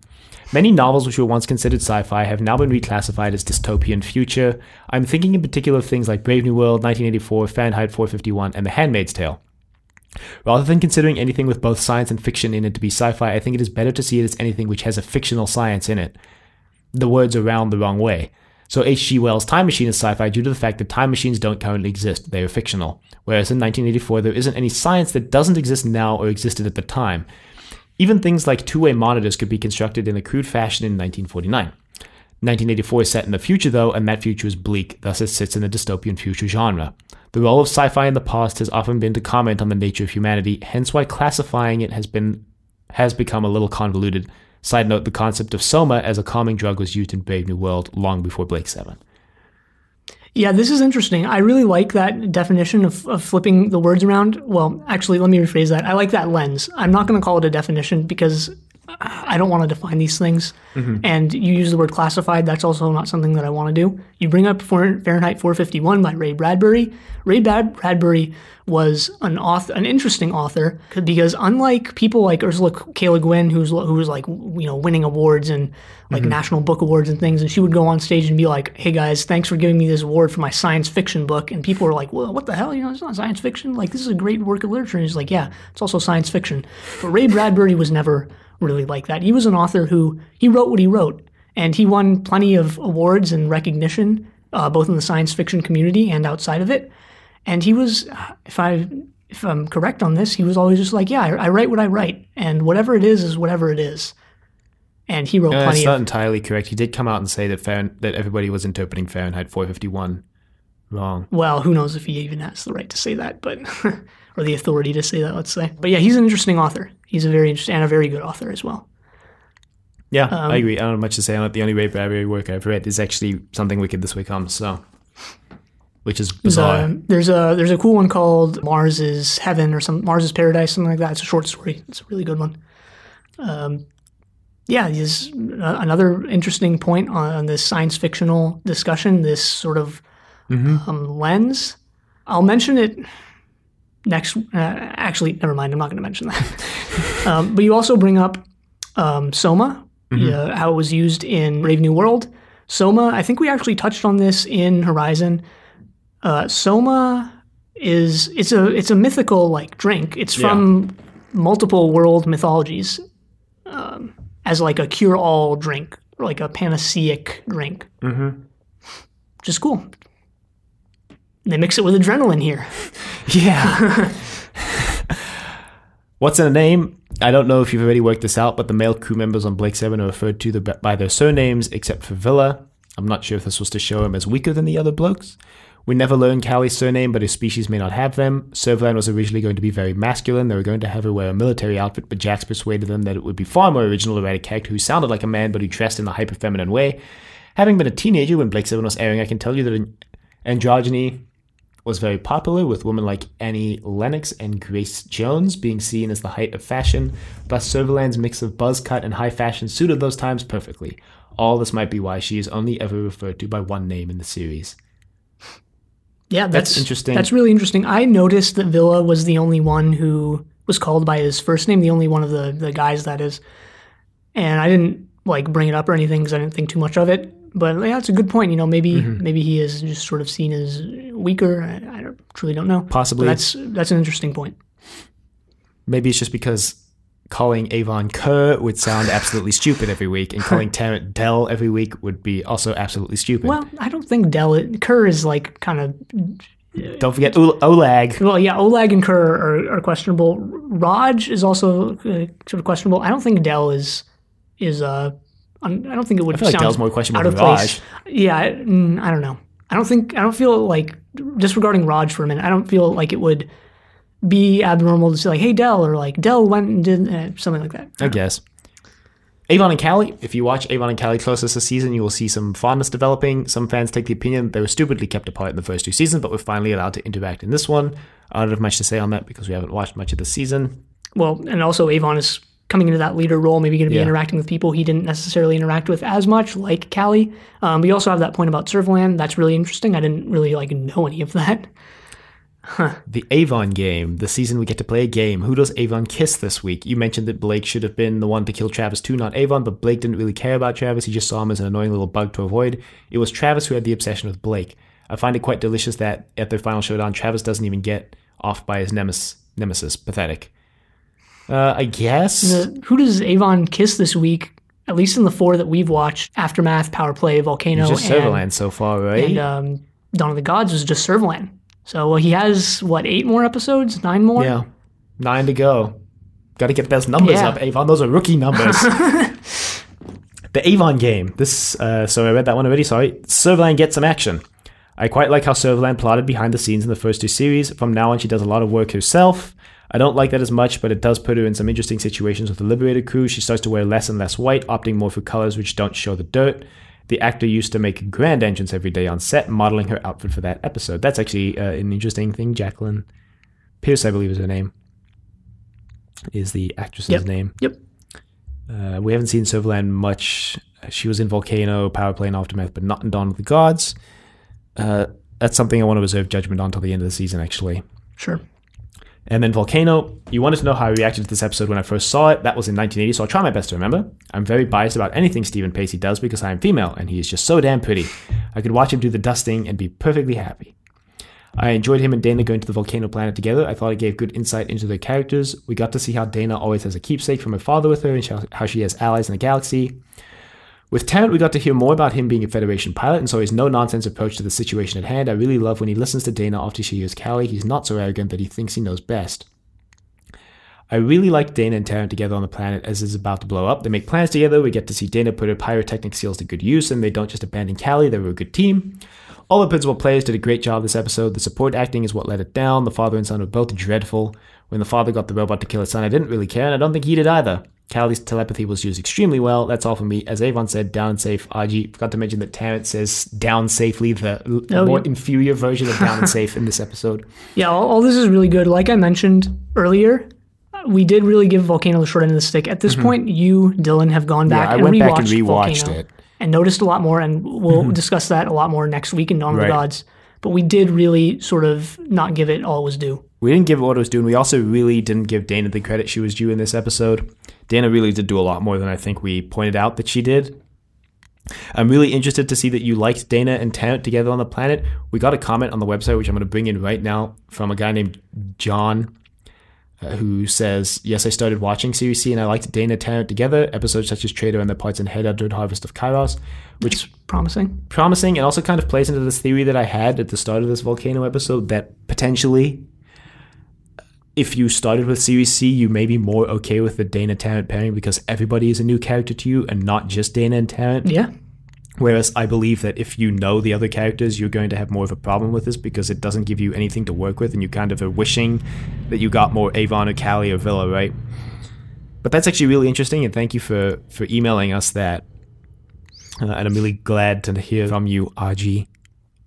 Many novels which were once considered sci-fi have now been reclassified as dystopian future. I'm thinking in particular of things like Brave New World, 1984, Fahrenheit 451, and The Handmaid's Tale. Rather than considering anything with both science and fiction in it to be sci-fi, I think it is better to see it as anything which has a fictional science in it the words are round the wrong way. So H.G. Wells' Time Machine is sci-fi due to the fact that time machines don't currently exist; they are fictional. Whereas in 1984, there isn't any science that doesn't exist now or existed at the time. Even things like two-way monitors could be constructed in a crude fashion in 1949. 1984 is set in the future, though, and that future is bleak, thus it sits in the dystopian future genre. The role of sci-fi in the past has often been to comment on the nature of humanity, hence why classifying it has been has become a little convoluted. Side note, the concept of soma as a calming drug was used in Brave New World long before Blake 7. Yeah, this is interesting. I really like that definition of, of flipping the words around. Well, actually, let me rephrase that. I like that lens. I'm not going to call it a definition because I don't want to define these things. Mm-hmm. And you use the word classified. That's also not something that I want to do. You bring up Fahrenheit 451 by Ray Bradbury. Ray Brad- Bradbury was an author, an interesting author, because unlike people like Ursula K. Le Guin, who's who was like you know winning awards and like mm-hmm. national book awards and things, and she would go on stage and be like, "Hey guys, thanks for giving me this award for my science fiction book," and people were like, "Well, what the hell? You know, it's not science fiction. Like this is a great work of literature." And he's like, "Yeah, it's also science fiction." But Ray Bradbury was never really like that. He was an author who he wrote what he wrote, and he won plenty of awards and recognition, uh, both in the science fiction community and outside of it. And he was, if I if I'm correct on this, he was always just like, yeah, I, I write what I write, and whatever it is is whatever it is. And he wrote No, plenty that's of not entirely correct. He did come out and say that Fahren- that everybody was interpreting Fahrenheit 451 wrong. well, who knows if he even has the right to say that, but or the authority to say that, let's say. But yeah, he's an interesting author. He's a very interesting and a very good author as well. Yeah, Um, I agree. I don't have much to say on it. The only Ray Bradbury work I've read is actually something wicked this way comes. So, which is bizarre. Um, there's a there's a cool one called Mars is Heaven or some Mars is Paradise, something like that. It's a short story. It's a really good one. Um, yeah, is another interesting point on this science fictional discussion. This sort of um, lens. I'll mention it next. Uh, actually, never mind. I'm not going to mention that. um, but you also bring up um, Soma, uh, how it was used in Brave New World. Soma, I think we actually touched on this in Horizon. Uh, Soma is it's a it's a mythical like drink. It's from multiple world mythologies um, as like a cure all drink, or like a panaceic drink, mm-hmm. which is cool. They mix it with adrenaline here. Yeah. What's in a name? I don't know if you've already worked this out, but the male crew members on Blake 7 are referred to the, by their surnames, except for Vila. I'm not sure if this was to show him as weaker than the other blokes. We never learned Callie's surname, but his species may not have them. Servalan was originally going to be very masculine. They were going to have her wear a military outfit, but Jax persuaded them that it would be far more original to write a character who sounded like a man, but who dressed in a hyper feminine way. Having been a teenager when Blake 7 was airing, I can tell you that androgyny was very popular, with women like Annie Lennox and Grace Jones being seen as the height of fashion. Thus, Servalan's mix of buzz cut and high fashion suited those times perfectly. All this might be why she is only ever referred to by one name in the series. Yeah, that's, That's interesting. That's really interesting. I noticed that Vila was the only one who was called by his first name, the only one of the the guys that is. And I didn't like bring it up or anything because I didn't think too much of it. But yeah, it's a good point. You know, maybe Mm-hmm. maybe he is just sort of seen as weaker. I, I don't, truly don't know. Possibly. But that's that's an interesting point. Maybe it's just because calling Avon Kerr would sound absolutely stupid every week, and calling Tarrant Dell every week would be also absolutely stupid. Well, I don't think Dell Kerr is like kind of Don't forget O- Olag. well, yeah. Olag and Kerr are, are questionable. Roj is also uh, sort of questionable. I don't think Dell is is uh. I don't think it would I feel like sound Dell's more questionable out of than place. Roj. Yeah, I, mm, I don't know. I don't think I don't feel like disregarding Roj for a minute. I don't feel like it would be abnormal to say like, "Hey, Dell," or like Dell went and did uh, something like that. I guess. Avon and Callie, if you watch Avon and Callie closest this season, you will see some fondness developing. Some fans take the opinion they were stupidly kept apart in the first two seasons, but were finally allowed to interact in this one. I don't have much to say on that because we haven't watched much of the season. Well, and also Avon is coming into that leader role, maybe going to be Yeah. interacting with people he didn't necessarily interact with as much, like Callie. Um, we also have that point about Servalan. That's really interesting. I didn't really like know any of that. The Avon game, the season we get to play a game. Who does Avon kiss this week? You mentioned that Blake should have been the one to kill Travis too, not Avon, but Blake didn't really care about Travis. He just saw him as an annoying little bug to avoid. It was Travis who had the obsession with Blake. I find it quite delicious that at their final showdown, Travis doesn't even get off by his nemesis. nemesis. Pathetic. Uh, I guess. The, who does Avon kiss this week? At least in the four that we've watched: Aftermath, Power Play, Volcano, just and, Servalan so far, right? and um, Dawn of the Gods was just Servalan. So well, he has what eight more episodes, nine more. yeah. Nine to go. Got to get those numbers Yeah. up, Avon. Those are rookie numbers. the Avon game. This, uh, so I read that one already. Sorry. Servalan gets some action. I quite like how Servalan plotted behind the scenes in the first two series. From now on, she does a lot of work herself. I don't like that as much, but it does put her in some interesting situations with the Liberated crew. She starts to wear less and less white, opting more for colors which don't show the dirt. The actor used to make a grand entrance every day on set, modeling her outfit for that episode. That's actually uh, an interesting thing. Jacqueline Pearce, I believe, is her name. Is the actress's Yep. name? Yep. Uh, we haven't seen Servalan much. She was in Volcano, Power Play, and Aftermath, but not in Dawn of the Gods. Uh, that's something I want to reserve judgment on until the end of the season, actually. Sure. And then Volcano, you wanted to know how I reacted to this episode when I first saw it. That was in 1980, so I'll try my best to remember. I'm very biased about anything Steven Pacey does because I am female, and he is just so damn pretty. I could watch him do the dusting and be perfectly happy. I enjoyed him and Dana going to the volcano planet together. I thought it gave good insight into their characters. We got to see how Dana always has a keepsake from her father with her and how- she has allies in the galaxy. With Tarrant, we got to hear more about him being a Federation pilot and so his no nonsense approach to the situation at hand. I really love when he listens to Dana after she hears Callie. He's not so arrogant that he thinks he knows best. I really like Dana and Tarrant together on the planet as it's about to blow up. They make plans together. We get to see Dana put her pyrotechnic skills to good use, and they don't just abandon Callie. They were a good team. All the principal players did a great job this episode. The support acting is what let it down. The father and son were both dreadful. When the father got the robot to kill his son, I didn't really care, and I don't think he did either. Callie's telepathy was used extremely well. That's all for me. As Avon said, down safe. RG forgot to mention that Tarrant says down safely, the Oh, more yeah. inferior version of down and safe in this episode. Yeah, all, all this is really good. Like I mentioned earlier, we did really give Volcano the short end of the stick. At this point, you, Dylan, have gone back Mm-hmm. I and went rewatched, back and rewatched Volcano it. Mm-hmm. and noticed a lot more, and we'll discuss that a lot more next week in Dawn of Right. the Gods. But we did really sort of not give it all it was due. We didn't give it what it was doing. We also really didn't give Dana the credit she was due in this episode. Dana really did do a lot more than I think we pointed out that she did. I'm really interested to see that you liked Dana and Tarrant together on the planet. We got a comment on the website, which I'm going to bring in right now, from a guy named John, uh, who says, Yes, I started watching Series C and I liked Dana and Tarrant together. Episodes such as Traitor and the parts in Head Under Harvest of Kairos, which is Promising. promising and also kind of plays into this theory that I had at the start of this volcano episode that potentially if you started with Series C, you may be more okay with the Dana Tarrant pairing because everybody is a new character to you and not just Dana and Tarrant. Yeah. Whereas I believe that if you know the other characters, you're going to have more of a problem with this because it doesn't give you anything to work with and you kind of are wishing that you got more Avon or Callie or Vila, right? But that's actually really interesting and thank you for, for emailing us that. Uh, and I'm really glad to hear from you, RG.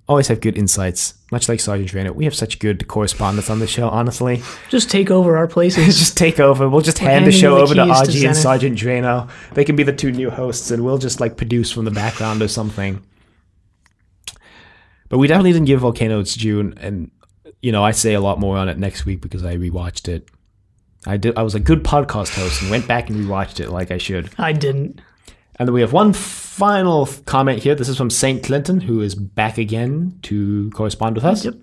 Always have good insights. Much like Sergeant Drano, we have such good correspondence on the show, honestly. Just take over our places. just take over. We'll just hand the show the over to RG and Sergeant Drano. They can be the two new hosts, and we'll just like produce from the background or something. But we definitely didn't give Volcano its due, and you know I say a lot more on it next week because I rewatched it. I did. I was a good podcast host and went back and rewatched it like I should. I didn't. And then we have one final comment here. This is from Saint Clinton, who is back again to correspond with us. Yep.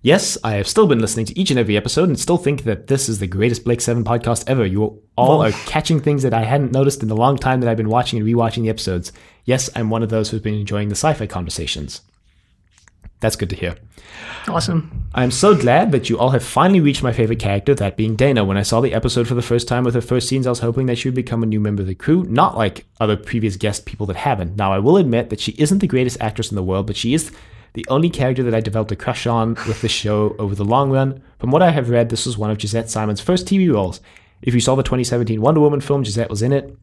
Yes, I have still been listening to each and every episode and still think that this is the greatest Blake 7 podcast ever. You all are catching things that I hadn't noticed in the long time that I've been watching and rewatching the episodes. Yes, I'm one of those who's been enjoying the sci fi conversations. That's good to hear. Awesome. I'm so glad that you all have finally reached my favorite character, that being Dana. When I saw the episode for the first time with her first scenes, I was hoping that she would become a new member of the crew, not like other previous guest people that haven't. Now, I will admit that she isn't the greatest actress in the world, but she is the only character that I developed a crush on with the show over the long run. From what I have read, this was one of Josette Simon's first TV roles. If you saw the 2017 Wonder Woman film, Gisette was in it.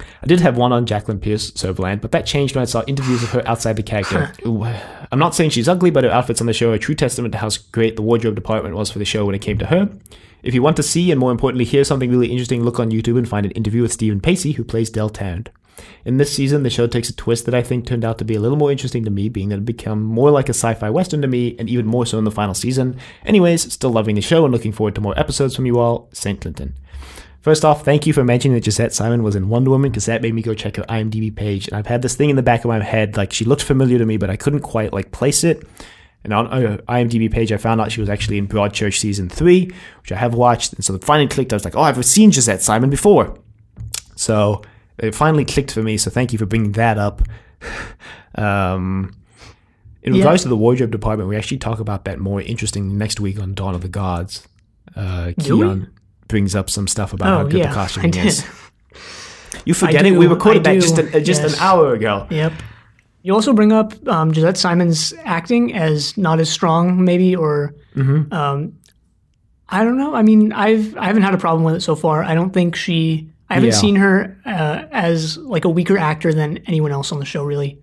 I did have one on Jacqueline Pearce Servalan, but that changed when I saw interviews of her outside the character. Ooh, I'm not saying she's ugly, but her outfits on the show are a true testament to how great the wardrobe department was for the show when it came to her. If you want to see and more importantly hear something really interesting, look on YouTube and find an interview with Steven Pacey, who plays Del Tarrant. In this season, the show takes a twist that I think turned out to be a little more interesting to me, being that it became more like a sci-fi western to me, and even more so in the final season. Anyways, still loving the show and looking forward to more episodes from you all. St. Clinton. First off, thank you for mentioning that Josette Simon was in Wonder Woman because that made me go check her IMDb page. And I've had this thing in the back of my head, like she looked familiar to me, but I couldn't quite like place it. And on her IMDb page, I found out she was actually in Broadchurch season three, which I have watched. And so it finally clicked. I was like, oh, I've seen Josette Simon before. So it finally clicked for me. So thank you for bringing that up. um, in Yeah. regards to the wardrobe department, we actually talk about that more interesting next week on Dawn of the Gods. Uh? Kiyan brings up some stuff about how Oh good yeah, the I costuming is. You forget I it? We recorded I that just an, just yes. an hour ago. Yep. You also bring up um, Josette Simon's acting as not as strong, maybe, or Mm-hmm. um, I don't know. I mean, I've I haven't had a problem with it so far. I don't think she. I haven't Yeah. seen her uh, as like a weaker actor than anyone else on the show, really.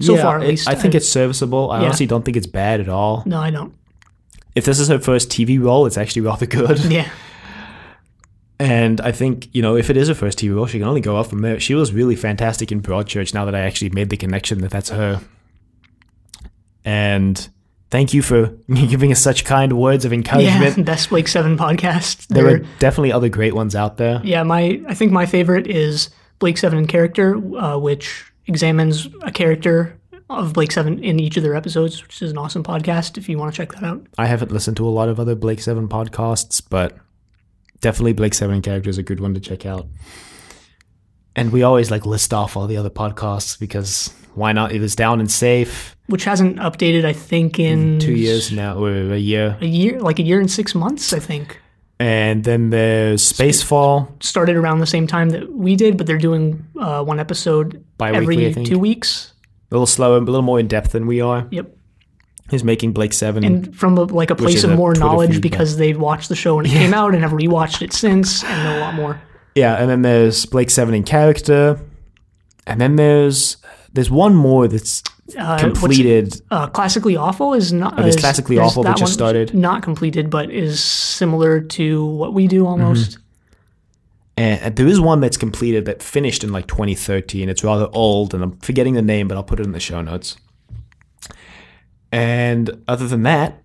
So Yeah, far, at it- least. I think it's serviceable. I Yeah. honestly don't think it's bad at all. no, I don't. If this is her first TV role, it's actually rather good. Yeah, And I think, you know, if it is a first TV role, she can only go up from there. She was really fantastic in Broadchurch now that I actually made the connection that that's her. And thank you for giving us such kind words of encouragement. yeah. Best Blake Seven podcast. There They're- are definitely other great ones out there. Yeah, my I think my favorite is Blake Seven in character, uh, which examines a character of Blake Seven in each of their episodes, which is an awesome podcast. If you want to check that out, I haven't listened to a lot of other Blake Seven podcasts, but definitely Blake Seven character is a good one to check out. And we always like list off all the other podcasts because why not? It was down and safe which hasn't updated, I think, in two years now or a year, a year, like a year and six months. I think and then there's Spacefall. started around the same time that we did, but they're doing uh, one episode Bi-weekly, every two weeks. A little slower, a little more in depth than we are. Yep, He's making Blake Seven. and from a, like a place of more knowledge feed, because they've watched the show when it came out and have rewatched it since and know a lot more. yeah, and then there's Blake Seven in character, and then there's there's one more that's Uh, completed. Uh, classically awful is not. there's is- Classically there's Awful that that just started. Not completed, but is similar to what we do almost. And there is one that's completed that finished in like 2013. It's rather old, and I'm forgetting the name, but I'll put it in the show notes. And other than that,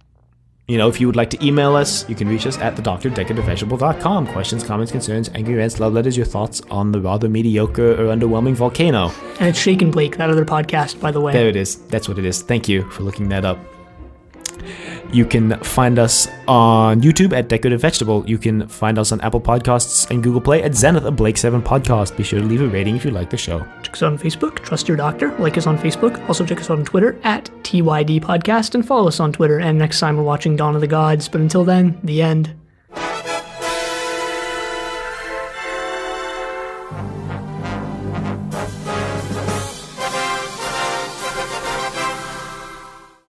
you know, if you would like to email us, you can reach us at thedoctordecadentvegetable.com. Questions, comments, concerns, angry rants, love letters, your thoughts on the rather mediocre or underwhelming volcano. And it's Shake and Blake, that other podcast, by the way. There it is. That's what it is. Thank you for looking that up. You can find us on YouTube at Decorative Vegetable. You can find us on Apple Podcasts and Google Play at Zenith, a Blake 7 podcast. Be sure to leave a rating if you like the show. Check us on Facebook, Trust Your Doctor. Like us on Facebook. Also check us on Twitter at TYD Podcast and follow us on Twitter. And next time we're watching Dawn of the Gods. But until then, the end.